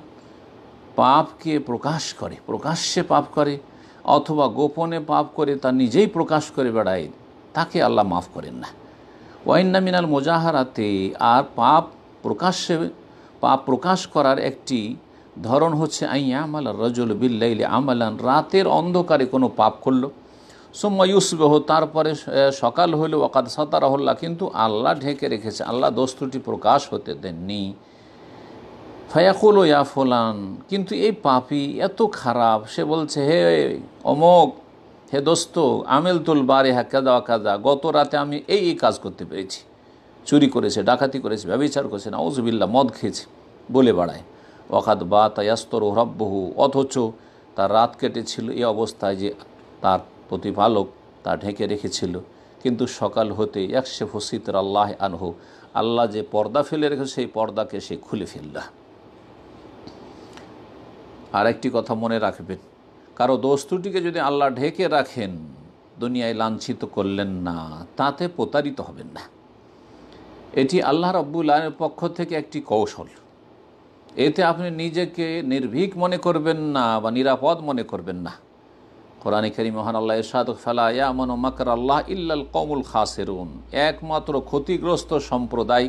S1: পাপকে প্রকাশ করে, প্রকাশ্যে পাপ করে, অথবা গোপনে পাপ করে, তা নিজেই প্রকাশ করে বেড়ায়। তাকে আল্লাহ মাফ করেন না। ওয়াইন্না মিনাল মোজাহারাতে, আর পাপ প্রকাশ্যে, পাপ প্রকাশ করার একটি ধরন হচ্ছে আইয়া আমাল রজল বিল্লাইলে আমালান, রাতের অন্ধকারে কোনো পাপ করল। সোম্মা ইউসবেহ, তারপরে সকাল হইল ওকাদ সাতারাহল্লা কিন্তু আল্লাহ ঢেকে রেখেছে, আল্লাহ দোস্তুটি প্রকাশ হতে দেননি। ফায়াকুল, ইয়া ফোলান কিন্তু এই পাপি এত খারাপ, সে বলছে, হে অমক হে দোস্ত আমেল তুল বারে হ্যাঁ কাদা কাদা গত রাতে আমি এই এই কাজ করতে পেরেছি। চুরি করেছে, ডাকাতি করেছে, ব্যবচার করেছে নাউজবিল্লা মদ খেয়েছে, বলে বাড়ায়। ওখাদ বা তায়াস্তর হরব্বহু অথচ তার রাত কেটেছিল এই অবস্থায় যে তার প্রতিপালক তা ঢেকে রেখেছিল। কিন্তু সকাল হতে একশে ফসিতর আল্লাহ আনহু, আল্লাহ যে পর্দা ফেলে রেখে সেই পর্দাকে সে খুলে ফেললা। আর একটি কথা মনে রাখবেন কারও দোস্তুটিকে যদি আল্লাহ ঢেকে রাখেন, দুনিয়ায় লাঞ্ছিত করলেন না, তাতে প্রতারিত হবেন না। এটি আল্লাহ রব্বুল আলমের পক্ষ থেকে একটি কৌশল। এতে আপনি নিজেকে নির্ভীক মনে করবেন না বা নিরাপদ মনে করবেন না। কোরআন করিম মহান আল্লাহ ইরশাদ, ফালা ইয়ামন মাকর আল্লাহ ইল্লাল কৌমুল খাসেরুন। একমাত্র ক্ষতিগ্রস্ত সম্প্রদায়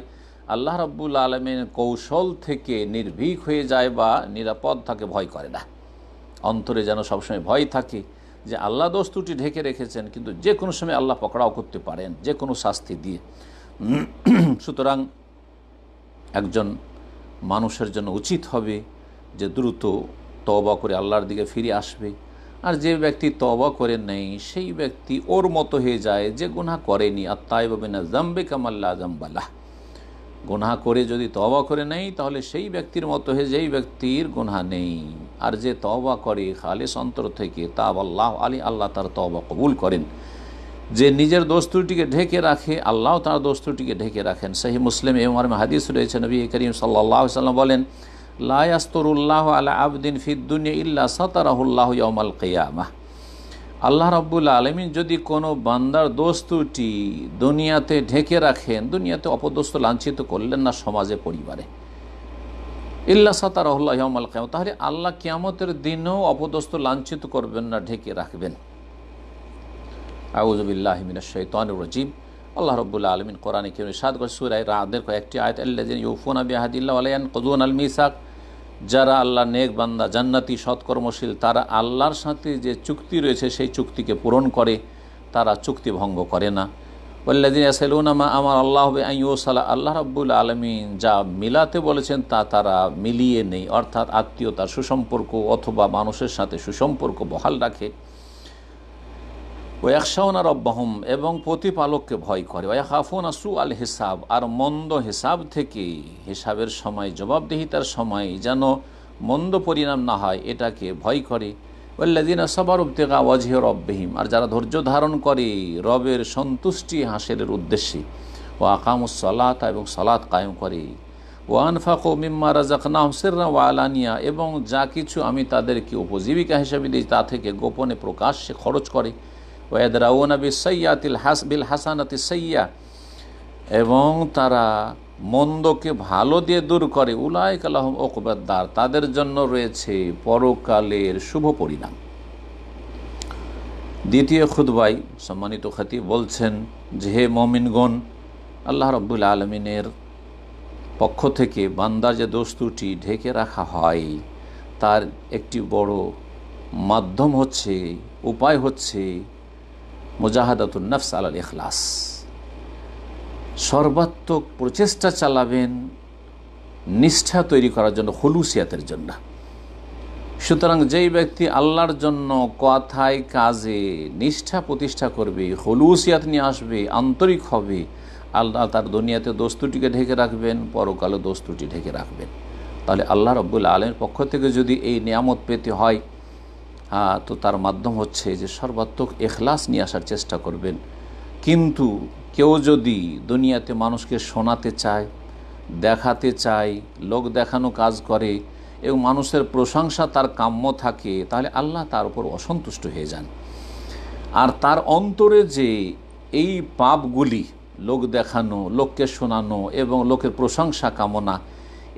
S1: আল্লাহ রব্বুল আলমের কৌশল থেকে নির্ভীক হয়ে যায় বা নিরাপদ থাকে ভয় করে না। অন্তরে যেন সবসময় ভয় থাকে যে আল্লাহ দোস্তুটি ঢেকে রেখেছেন, কিন্তু যে কোনো সময় আল্লাহ পকড়াও করতে পারেন, যে কোনো শাস্তি দিয়ে। সুতরাং একজন মানুষের জন্য উচিত হবে যে দ্রুত তবা করে আল্লাহর দিকে ফিরে আসবে। আর যে ব্যক্তি তবা করে নেই, সেই ব্যক্তি ওর মতো হয়ে যায় যে গুনাহ করেনি। আর তাই ভাবে না জাম্বে কামাল্লা জাম্বাল্লাহ গুনাহ করে যদি তবা করে নেই, তাহলে সেই ব্যক্তির মতো হয়ে যেই ব্যক্তির গুনাহ নেই। আর যে তবা করে খালেস অন্তর থেকে, তা আল্লাহ আলী আল্লাহ তার তবা কবুল করেন। যে নিজের দোস্তুটিকে ঢেকে রাখে, আল্লাহ তার দোস্তুটিকে ঢেকে রাখেন। সেই মুসলিম এবং হাদিস রয়েছে, নবী করিম সাল্লাহ সাল্লাম বলেন লায়াস্তরুল্লাহ আলা আবদিন ফিদ্দুনিয়া ইল্লা সাতারাহুল্লাহ ইয়মাল কেয়ামা। আল্লাহ রাব্বুল আলমিন যদি কোনো বান্দার দোস্তুটি দুনিয়াতে ঢেকে রাখেন, দুনিয়াতে অপদস্ত লাঞ্ছিত করলেন না সমাজে, পরিবারে। ইল্লা সাতারাহুল্লাহ ইয়মাল কেয়াম, তাহলে আল্লাহ কিয়ামতের দিনেও অপদস্ত লাঞ্ছিত করবেন না, ঢেকে রাখবেন। আউজবিল্লাহমিনা শৈতানুর রজিম। আল্লাহ রব্বুল্লা আলমিন কোরআনে কেউ সাদ সুরাই রাদের কয়েকটি আয়ত আল্লাদিন ইউফুন আবি আহাদিল্লা আলাইয়ান কদুন আল মিসাক। যারা আল্লাহ নেক বান্দা, জান্নাতি, সৎকর্মশীল, তারা আল্লাহর সাথে যে চুক্তি রয়েছে, সেই চুক্তিকে পূরণ করে, তারা চুক্তি ভঙ্গ করে না। ওল্লাদিন মা আমার আল্লাহ আইসাল্লাহ আল্লাহ রব্বুল আলমিন যা মিলাতে বলেছেন তা তারা মিলিয়ে নেই, অর্থাৎ আত্মীয়তার সুসম্পর্ক অথবা মানুষের সাথে সুসম্পর্ক বহাল রাখে। ওয়াকশাওনা রব্বাহম, এবং প্রতিপালককে ভয় করে। ওয়াখাফুন আসু আল হিসাব, আর মন্দ হিসাব থেকে হিসাবের সময়, জবাবদিহিতার সময় যেন মন্দ পরিণাম না হয়, এটাকে ভয় করে। ওল্লাদিন সবার উদ্বেগা ওয়াজহ রব্বাহিম। আর যারা ধৈর্য ধারণ করে, রবের সন্তুষ্টি হাসিলের উদ্দেশ্যে। ও আকামুস সলাত এবং সলাৎ কায়েম করে। ও আনফাক ও মিম্মা রাজাকনা হসেররা ও আলানিয়া। এবং যা কিছু আমি তাদেরকে উপজীবিকা হিসাবে দিই, তা থেকে গোপনে প্রকাশ্যে খরচ করে। ওয়াদরাউনা বিসৈয়াতিল হাস, বিল হাসানাতি সৈয়া এবং তারা মন্দকে ভালো দিয়ে দূর করে। উলায় কালাহম ওকবাদ্দার তাদের জন্য রয়েছে পরকালের শুভ পরিণাম। দ্বিতীয় খুদবাই সম্মানিত খাতি বলছেন যে, হে মমিনগণ, আল্লাহ রব্বুল আলমিনের পক্ষ থেকে বান্দা যে দোস্তুটি ঢেকে রাখা হয়, তার একটি বড় মাধ্যম হচ্ছে, উপায় হচ্ছে মুজাহাদাতুল নফস আলাল ইখলাস। সর্বাত্মক প্রচেষ্টা চালাবেন, নিষ্ঠা তৈরি করার জন্য হলুসিয়াতের জন্য। সুতরাং যেই ব্যক্তি আল্লাহর জন্য কথায়, কাজে নিষ্ঠা প্রতিষ্ঠা করবে হলুসিয়াত নিয়ে আসবে, আন্তরিক হবে, আল্লাহ তার দুনিয়াতে দোস্তুটিকে ঢেকে রাখবেন, পরকালে দোস্তুটি ঢেকে রাখবেন। তাহলে আল্লাহ রব্বুল আলমের পক্ষ থেকে যদি এই নিয়ামত পেতে হয় হ্যাঁ তো তার মাধ্যম হচ্ছে যে সর্বাত্মক এখলাস নিয়ে আসার চেষ্টা করবেন। কিন্তু কেউ যদি দুনিয়াতে মানুষকে শোনাতে চায়, দেখাতে চায়, লোক দেখানো কাজ করে এবং মানুষের প্রশংসা তার কাম্য থাকে, তাহলে আল্লাহ তার উপর অসন্তুষ্ট হয়ে যান। আর তার অন্তরে যে এই পাপগুলি, লোক দেখানো, লোককে শোনানো এবং লোকের প্রশংসা কামনা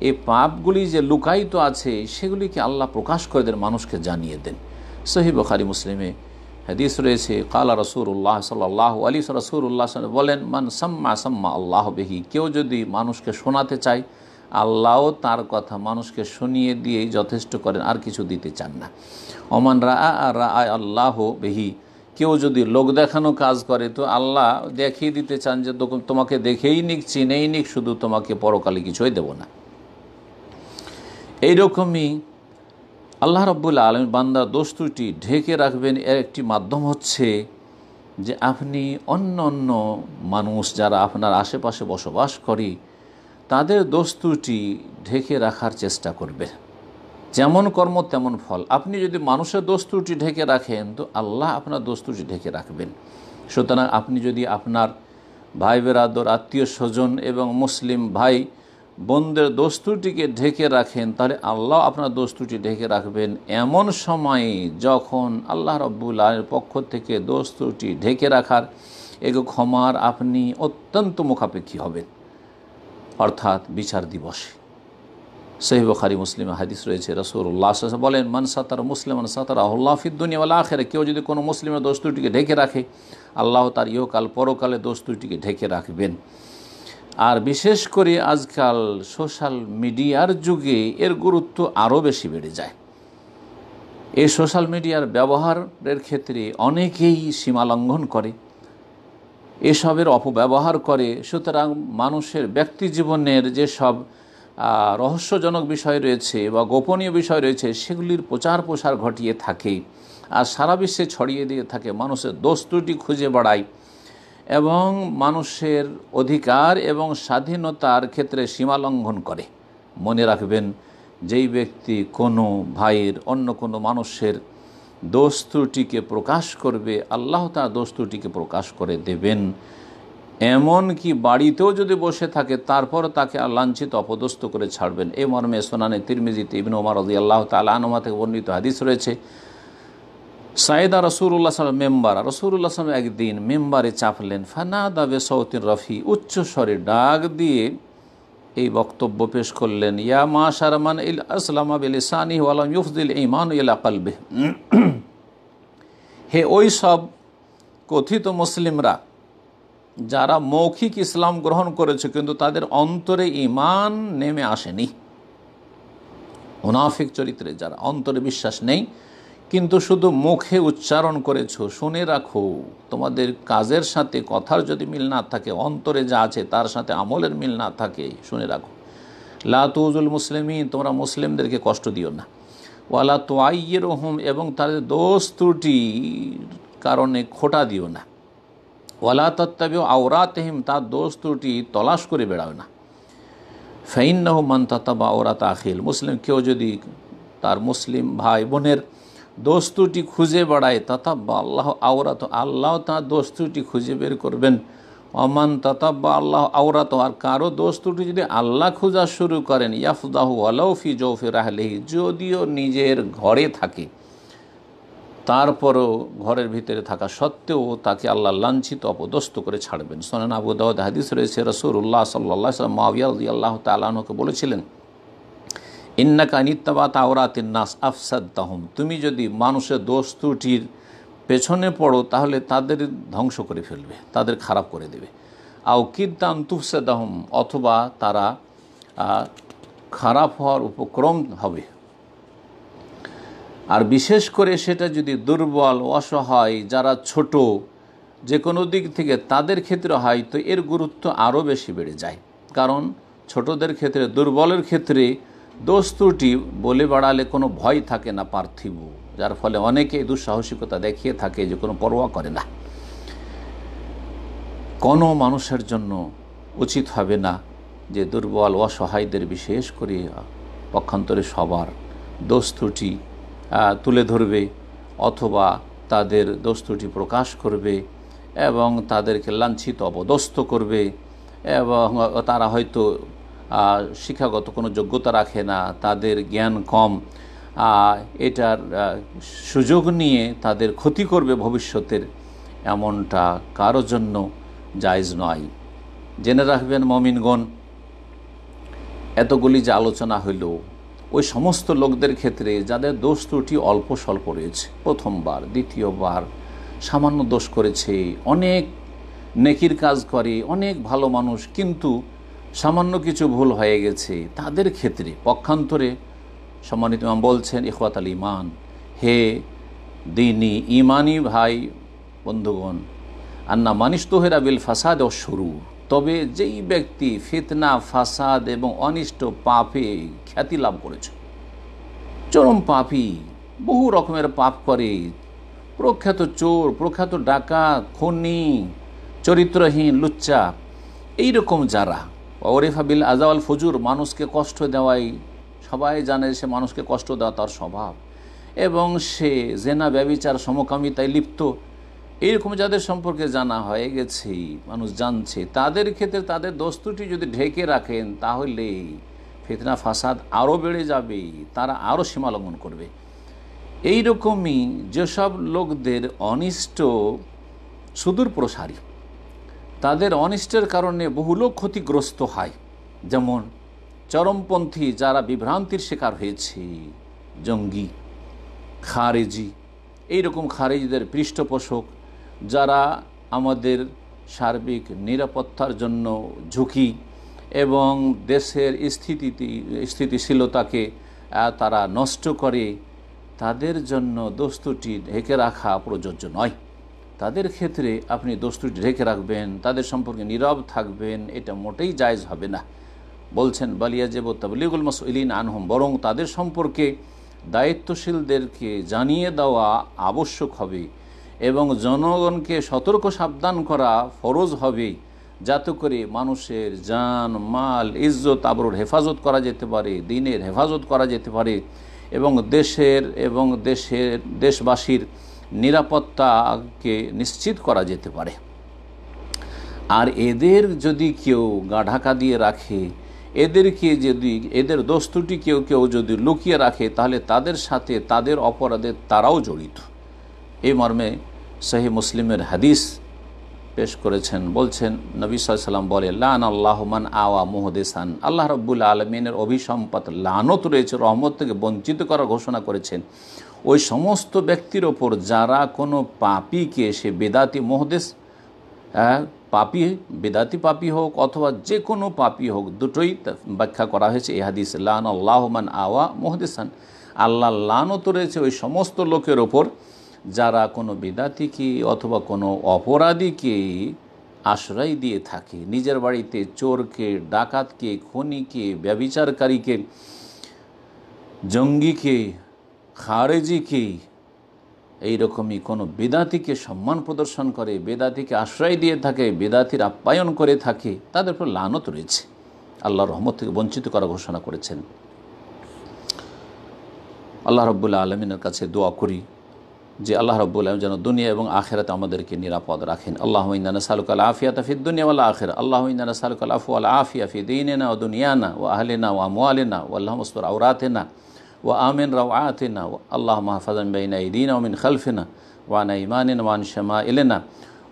S1: এই পাপগুলি যে লুকায়িত আছে, সেগুলিকে আল্লাহ প্রকাশ করে দেন, মানুষকে জানিয়ে দেন। সহি বখারি মুসলিমে হাদিস রয়েছে, কালা রসুল্লাহ সাল্লাহ আলী রসুল্লাহ বলেন, মান সাম্মা সাম্মা আল্লাহ বেহি। কেউ যদি মানুষকে শোনাতে চায়, আল্লাহও তার কথা মানুষকে শুনিয়ে দিয়েই যথেষ্ট করেন, আর কিছু দিতে চান না। অমান রা রা আল্লাহ বেহি। কেউ যদি লোক দেখানো কাজ করে, তো আল্লাহ দেখিয়ে দিতে চান যে তোমাকে দেখেই নিক, চিনেই নিক, শুধু তোমাকে পরকালে কিছুই দেব না। এইরকমই আল্লাহ রব্বুল আলম বান্দার দোস্তুটি ঢেকে রাখবেন এর একটি মাধ্যম হচ্ছে যে আপনি অন্য অন্য মানুষ যারা আপনার আশেপাশে বসবাস করে, তাদের দোস্তুটি ঢেকে রাখার চেষ্টা করবেন যেমন কর্ম, তেমন ফল। আপনি যদি মানুষের দোস্তুটি ঢেকে রাখেন, তো আল্লাহ আপনার দোস্তুটি ঢেকে রাখবেন। সুতরাং আপনি যদি আপনার ভাই বেরাদর আত্মীয় স্বজন এবং মুসলিম ভাই বোনদের দোস্তুটিকে ঢেকে রাখেন, তাহলে আল্লাহ আপনার দোস্তুটি ঢেকে রাখবেন এমন সময়ে যখন আল্লাহ রব্বুল আলের পক্ষ থেকে দোস্তুটি ঢেকে রাখার এক ক্ষমার আপনি অত্যন্ত মুখাপেক্ষী হবেন। অর্থাৎ বিচার দিবসে। সেই বখারি মুসলিম হাদিস রয়েছে রসুল্লাহ বলেন, মান সাতার মুসলিম সাতার আল্লাহ ফিদ্দুনিয়াওয়ালা আখেরে কেউ যদি কোনো মুসলিমের দোস্তুটিকে ঢেকে রাখে, আল্লাহ তার ইহকাল পরকালে দোস্তুটিকে ঢেকে রাখবেন। আর বিশেষ করে আজকাল সোশ্যাল মিডিয়ার যুগে এর গুরুত্ব আরও বেশি বেড়ে যায়। এই সোশ্যাল মিডিয়ার ব্যবহারের ক্ষেত্রে অনেকেই সীমা লঙ্ঘন করে। এসবের অপব্যবহার করে। সুতরাং মানুষের ব্যক্তি জীবনের যেসব রহস্যজনক বিষয় রয়েছে বা গোপনীয় বিষয় রয়েছে, সেগুলির প্রচার প্রসার ঘটিয়ে থাকে। আর সারা বিশ্বে ছড়িয়ে দিয়ে থাকে। মানুষের দোষ খুঁজে বেড়ায়। এবং মানুষের অধিকার এবং স্বাধীনতার ক্ষেত্রে সীমা লঙ্ঘন করে। মনে রাখবেন, যেই ব্যক্তি কোনো ভাইয়ের, অন্য কোনো মানুষের দোষ ত্রুটিকে প্রকাশ করবে, আল্লাহ তার দোষ ত্রুটিকে প্রকাশ করে দেবেন। এমন কি বাড়িতেও যদি বসে থাকে তারপর তাকে লাঞ্ছিত, অপদস্থ করে ছাড়বেন। এ মর্মে সোনানে তিরমিজিতে ইবিন ওমার রাজি আল্লাহ তালা আনুমা থেকে বর্ণিত হাদিস রয়েছে সাইদা রসুল্লাহ সালাম মেম্বার রসুল্লাহ সালাম একদিন মেম্বারে চাপলেন ফানা দাবে সৌতিন রফি, উচ্চ স্বরে ডাক দিয়ে এই বক্তব্য পেশ করলেন, ইয়া মা শারমান ইল আসলাম আবিল ইসানি ওয়ালাম ইউফদিল ইমান ইল আকালবে হে ওই সব কথিত মুসলিমরা, যারা মৌখিক ইসলাম গ্রহণ করেছে, কিন্তু তাদের অন্তরে ইমান নেমে আসেনি। মুনাফিক চরিত্রে যারা অন্তরে বিশ্বাস নেই কিন্তু শুধু মুখে উচ্চারণ করেছ, শুনে রাখো। তোমাদের কাজের সাথে কথার যদি মিল না থাকে, অন্তরে যা আছে তার সাথে আমলের মিল না থাকে, শুনে রাখো। লাতুজুল মুসলিমই তোমরা মুসলিমদেরকে কষ্ট দিও না। ওয়ালা তো আইয়ের হোম এবং তাদের দোষ ত্রুটির কারণে খোটা দিও না। ওয়ালা তত্ত্বাবেও আওরাতহিম, তার দোষ ত্রুটি তলাশ করে বেড়াও না। ফাইন্নাহ মান তত্তাবা আওরাত আখিল, মুসলিম কেউ যদি তার মুসলিম ভাই বোনের দোস্তুটি খুঁজে বেড়ায় তথাব্বা আল্লাহ আওরাত। আল্লাহ তার দোস্তুটি খুঁজে বের করবেন। অমান ততাব্বা আল্লাহ আওরাত। আর কারও দোস্তুটি যদি আল্লাহ খোঁজা শুরু করেন, ইয়াফদাহু আলাউফি জৌফি রাহলেহি, যদিও নিজের ঘরে থাকে, তারপরও ঘরের ভিতরে থাকা সত্ত্বেও তাকে আল্লাহ লাঞ্ছিত, অপদস্থ করে ছাড়বেন। সোনান আবু দাউদ হাদিস রয়েছে রসুল্লাহ সাল্লাহ মাবিয়া আল্লাহ তালাহকে বলেছিলেন ইন্নাকা নিত্তাবা তাওরাতিন নাস আফসাদ তাহম তুমি যদি মানুষের দোষ ত্রুটির পেছনে পড়ো, তাহলে তাদের ধ্বংস করে ফেলবে, তাদের খারাপ করে দেবে। আও কিদ্দান তুফসাদাহম অথবা তারা খারাপ হওয়ার উপক্রম হবে। আর বিশেষ করে সেটা যদি দুর্বল, অসহায়, যারা ছোট যে কোনো দিক থেকে তাদের ক্ষেত্রে হয়, তো এর গুরুত্ব আরও বেশি বেড়ে যায়। কারণ ছোটদের ক্ষেত্রে, দুর্বলের ক্ষেত্রে দোষ ত্রুটি বলে বাড়ালে কোনো ভয় থাকে না পার্থিব, যার ফলে অনেকে দুঃসাহসিকতা দেখিয়ে থাকে যে কোনো পরোয়া করে না। কোনো মানুষের জন্য উচিত হবে না যে দুর্বল, অসহায়দের বিশেষ করে পক্ষান্তরে সবার দোষ ত্রুটি তুলে ধরবে অথবা তাদের দোষ ত্রুটি প্রকাশ করবে এবং তাদেরকে লাঞ্ছিত অবদস্থ করবে এবং তারা হয়তো শিক্ষাগত কোনো যোগ্যতা রাখে না, তাদের জ্ঞান কম এটার সুযোগ নিয়ে তাদের ক্ষতি করবে ভবিষ্যতের এমনটা কারও জন্য জায়জ নয়। জেনে রাখবেন মমিনগণ, এতগুলি যে আলোচনা হইল, ওই সমস্ত লোকদের ক্ষেত্রে যাদের দোষ ত্রুটি অল্প স্বল্প রয়েছে, প্রথমবার, দ্বিতীয়বার, সামান্য দোষ করেছে, অনেক নেকির কাজ করে, অনেক ভালো মানুষ, কিন্তু সামান্য কিছু ভুল হয়ে গেছে, তাদের ক্ষেত্রে পক্ষান্তরে সম্মানিত ইমাম বলছেন, ইখওয়াত আল ইমান হে দিনী ইমানি ভাই বন্ধুগণ, আন্না মানিস তোহেরা বিল ফাসাদ ও শুরু তবে যেই ব্যক্তি ফিতনা, ফাসাদ এবং অনিষ্ট পাপে খ্যাতি লাভ করেছে, চরম পাপী, বহু রকমের পাপ করে, প্রখ্যাত চোর, প্রখ্যাত ডাকাত, খনি, চরিত্রহীন, লুচ্চা, এইরকম যারা ওরেফা বিল আজাওয়াল ফজুর, মানুষকে কষ্ট দেওয়াই, সবাই জানে সে মানুষকে কষ্ট দেওয়া তার স্বভাব। এবং সে জেনা, ব্যবিচার, সমকামিতায় লিপ্ত। এইরকম যাদের সম্পর্কে জানা হয়ে গেছে, মানুষ জানছে, তাদের ক্ষেত্রে তাদের দস্তুটি যদি ঢেকে রাখেন, তাহলে ফিতনা, ফাসাদ আরও বেড়ে যাবে, তারা আরও সীমালঙ্ঘন করবে। এই রকমই যেসব লোকদের অনিষ্ট সুদূর প্রসারী তাদের অনিষ্টের কারণে বহু লোক ক্ষতিগ্রস্ত হয়। যেমন চরমপন্থী যারা বিভ্রান্তির শিকার হয়েছে, জঙ্গি, খারেজি, এইরকম খারেজিদের পৃষ্ঠপোষক যারা আমাদের সার্বিক নিরাপত্তার জন্য ঝুঁকি এবং দেশের স্থিতি স্থিতিশীলতাকে তারা নষ্ট করে, তাদের জন্য দস্তুটি ঢেকে রাখা প্রযোজ্য নয়। তাদের ক্ষেত্রে আপনি দস্তুটি ঢেকে রাখবেন, তাদের সম্পর্কে নীরব থাকবেন, এটা মোটেই জায়জ হবে না। বলছেন বালিয়া জেব তাবলিগুল মসইলিন আনহম বরং তাদের সম্পর্কে দায়িত্বশীলদেরকে জানিয়ে দেওয়া আবশ্যক হবে এবং জনগণকে সতর্ক সাবধান করা ফরজ হবে, যাতে করে মানুষের জান, মাল, ইজ্জত, আবরুর হেফাজত করা যেতে পারে, দিনের হেফাজত করা যেতে পারে এবং দেশের এবং দেশের দেশবাসীর নিরাপত্তাকে নিশ্চিত করা যেতে পারে। আর এদের যদি কেউ গা ঢাকা দিয়ে রাখে, এদেরকে যদি, এদের দস্তুটি কেউ কেউ যদি লুকিয়ে রাখে, তাহলে তাদের সাথে তাদের অপরাধে তারাও জড়িত। এই মর্মে সহি মুসলিমের হাদিস পেশ করেছেন, বলছেন, নবী সাল্লাম বলে লান আল্লাহমান আওয়া মোহদেসান। আল্লাহ রব্বুল আলমিনের অভিসম্পাত লানত রয়েছে, রহমত থেকে বঞ্চিত করার ঘোষণা করেছেন। ওই সমস্ত ব্যক্তির ওপর যারা কোনো পাপিকে, সে বেদাতি মোহদেশ পাপি, বেদাতি পাপি হোক অথবা যে কোনো পাপি হোক, দুটোই ব্যাখ্যা করা হয়েছে এ হাদিস, লান আল্লাহমান আওয়া মোহদেসান আল্লাহ লানও তো রয়েছে ওই সমস্ত লোকের ওপর যারা কোনো বেদাতিকে অথবা কোনো অপরাধীকে আশ্রয় দিয়ে থাকে। নিজের বাড়িতে চোরকে, ডাকাতকে, খনিকে, ব্যবিচারকারীকে, জঙ্গিকে খারেজিকে এইরকমই কোনো বেদাতিকে সম্মান প্রদর্শন করে, বেদাতিকে আশ্রয় দিয়ে থাকে, বেদাতির আপ্যায়ন করে থাকে, তাদের উপর লানত রয়েছে। আল্লাহ রহমত থেকে বঞ্চিত করা ঘোষণা করেছেন। আল্লাহ রব্বুল্লা আলমিনের কাছে দোয়া করি যে আল্লাহ রব্বুল আলম যেন দুনিয়া এবং আখেরাতে আমাদেরকে নিরাপদ রাখেন। আল্লাহ ইন্দানা সালুকাল আফিয়াত ফি দুনিয়া ওয়াল আখের। আল্লাহ ইন্দানা সালুকাল আফু আল আফিয়া ফি দিনেনা ও দুনিয়ানা ও আহলেনা ও আমওয়ালেনা ও আল্লাহ মস্তর আউরাতেনা وآمن روعاتنا. اللهم احفظنا بين أيدينا ومن خلفنا وعن أيماننا وعن شمائلنا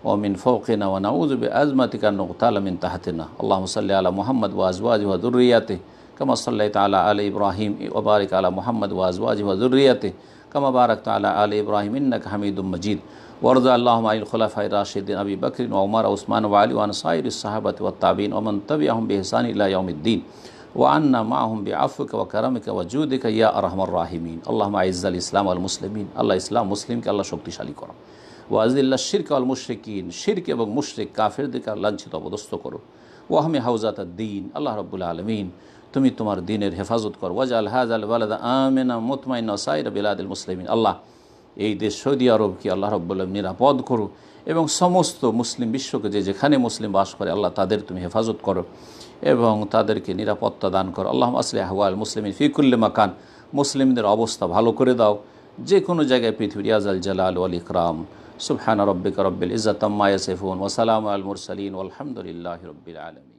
S1: ومن فوقنا ونعوذ بأزمتك أن نغتال من تحتنا. اللهم صل على محمد وأزواجه وذريته كما صليت على آل إبراهيم وبارك على محمد وأزواجه وذريته كما باركت على آل إبراهيم إنك حميد مجيد. وارض اللهم عن الخلفاء الراشدين أبي بكر وعمر وعثمان وعلي وعن سائر الصحابة والتابعين ومن تبعهم بإحسان إلى يوم الدين. ওয়ান্না মাহম বি আফুকা ওয়া কারামিকা ওয়া জুদিকা ইয়া আরহামার রাহিমিন আল্লাহ আইজাল ইসলাম আল মুসলিমিন আল্লাহ ইসলাম মুসলিমকে আল্লাহ শক্তিশালী করো। ওয়াজিল্লা শিরক আল মুশরিকিন শিরক এবং মুশরিক কাফেরদেরকে লাঞ্ছিত অবদস্ত করো। ওয়াহমে হাউজাত দিন আল্লাহ রব্বুল আলমিন, তুমি তোমার দিনের হেফাজত করো। ওয়াজ আল হাজ আল ওয়ালাদ আমেনা মোতমাইন সাইর বিলাদিল মুসলিমিন। আল্লাহ, এই দেশ সৌদি আরবকে আল্লাহ রব্বুল্লাহ নিরাপদ করো এবং সমস্ত মুসলিম বিশ্বকে যে যেখানে মুসলিম বাস করে, আল্লাহ তাদের তুমি হেফাজত করো। এবং তাদেরকে নিরাপত্তা দান করো। আল্লাহ আসলে আহওয়াল মুসলিম ফিকুল্লে মাকান। মুসলিমদের অবস্থা ভালো করে দাও। যে কোনো জায়গায় পৃথিবীর আজাল জালাল আল ইকরাম। সুফহান রব্বিক রব্বিল ইজ্জাত আম্মা ইয়াসিফুন ওয়া সালামু আল মুরসালিন আলহামদুলিল্লাহ রব্বিল আলামিন।